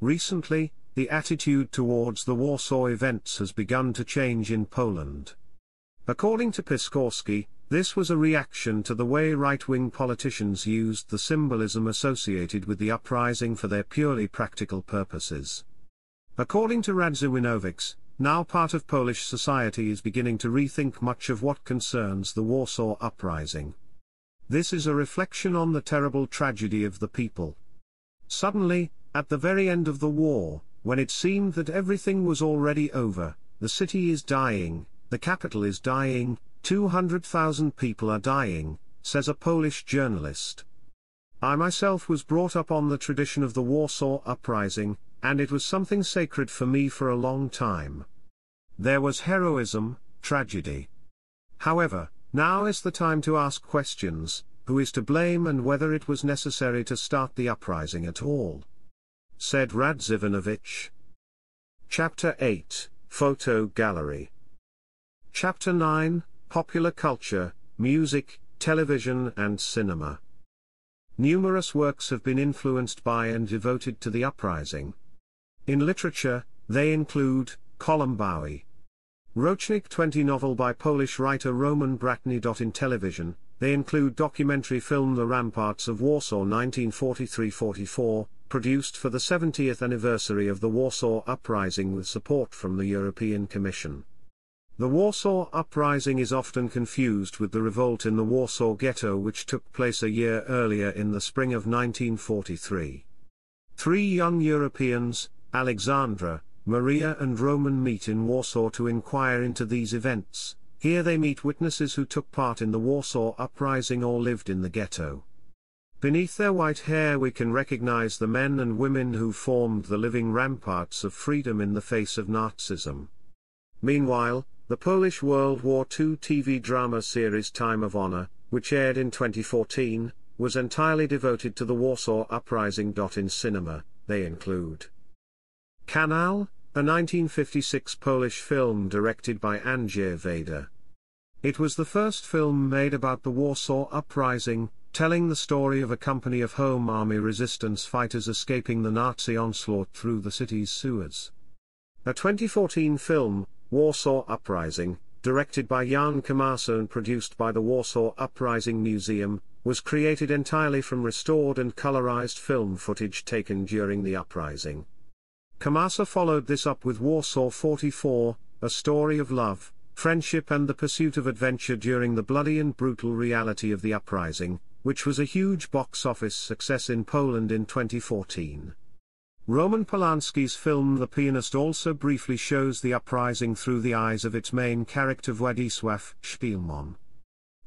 Recently, the attitude towards the Warsaw events has begun to change in Poland. According to Piskorski, this was a reaction to the way right-wing politicians used the symbolism associated with the uprising for their purely practical purposes. According to Radziwinowicz, now part of Polish society is beginning to rethink much of what concerns the Warsaw Uprising. This is a reflection on the terrible tragedy of the people. Suddenly, at the very end of the war, when it seemed that everything was already over, the city is dying, the capital is dying, 200,000 people are dying, says a Polish journalist. I myself was brought up on the tradition of the Warsaw Uprising, and it was something sacred for me for a long time. There was heroism, tragedy. However, now is the time to ask questions, who is to blame and whether it was necessary to start the uprising at all. Said Radziwinowicz. Chapter 8, Photo Gallery Chapter 9 Popular Culture, Music, Television and Cinema. Numerous works have been influenced by and devoted to the uprising. In literature, they include Kolumbowie. Rocznik 20 novel by Polish writer Roman Bratny. In television, they include documentary film The Ramparts of Warsaw 1943-44, produced for the 70th anniversary of the Warsaw Uprising with support from the European Commission. The Warsaw Uprising is often confused with the revolt in the Warsaw Ghetto which took place a year earlier in the spring of 1943. Three young Europeans, Alexandra, Maria and Roman meet in Warsaw to inquire into these events. Here they meet witnesses who took part in the Warsaw Uprising or lived in the ghetto. Beneath their white hair we can recognize the men and women who formed the living ramparts of freedom in the face of Nazism. Meanwhile, the Polish World War II TV drama series Time of Honor, which aired in 2014, was entirely devoted to the Warsaw Uprising. In cinema, they include Kanał, a 1956 Polish film directed by Andrzej Wajda. It was the first film made about the Warsaw Uprising, telling the story of a company of Home Army resistance fighters escaping the Nazi onslaught through the city's sewers. A 2014 film, Warsaw Uprising, directed by Jan Komasa and produced by the Warsaw Uprising Museum, was created entirely from restored and colorized film footage taken during the uprising. Komasa followed this up with Warsaw 44, a story of love, friendship and the pursuit of adventure during the bloody and brutal reality of the uprising, which was a huge box office success in Poland in 2014. Roman Polanski's film The Pianist also briefly shows the uprising through the eyes of its main character Władysław Szpilman.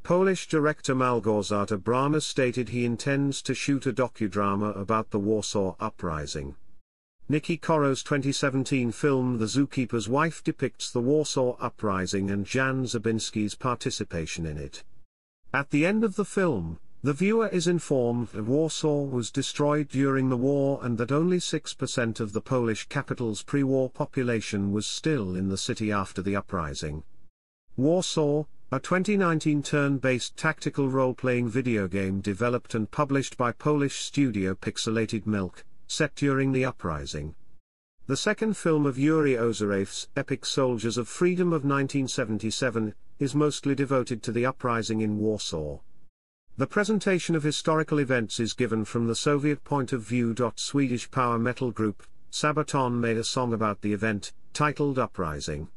Polish director Małgorzata Bramah stated he intends to shoot a docudrama about the Warsaw Uprising. Niki Caro's 2017 film The Zookeeper's Wife depicts the Warsaw Uprising and Jan Zabinski's participation in it. At the end of the film, the viewer is informed that Warsaw was destroyed during the war and that only 6% of the Polish capital's pre-war population was still in the city after the uprising. Warsaw, a 2019 turn-based tactical role-playing video game developed and published by Polish studio Pixelated Milk, set during the uprising. The second film of Yuri Ozerov's epic Soldiers of Freedom of 1977 is mostly devoted to the uprising in Warsaw. The presentation of historical events is given from the Soviet point of view. Swedish power metal group, Sabaton made a song about the event, titled Uprising.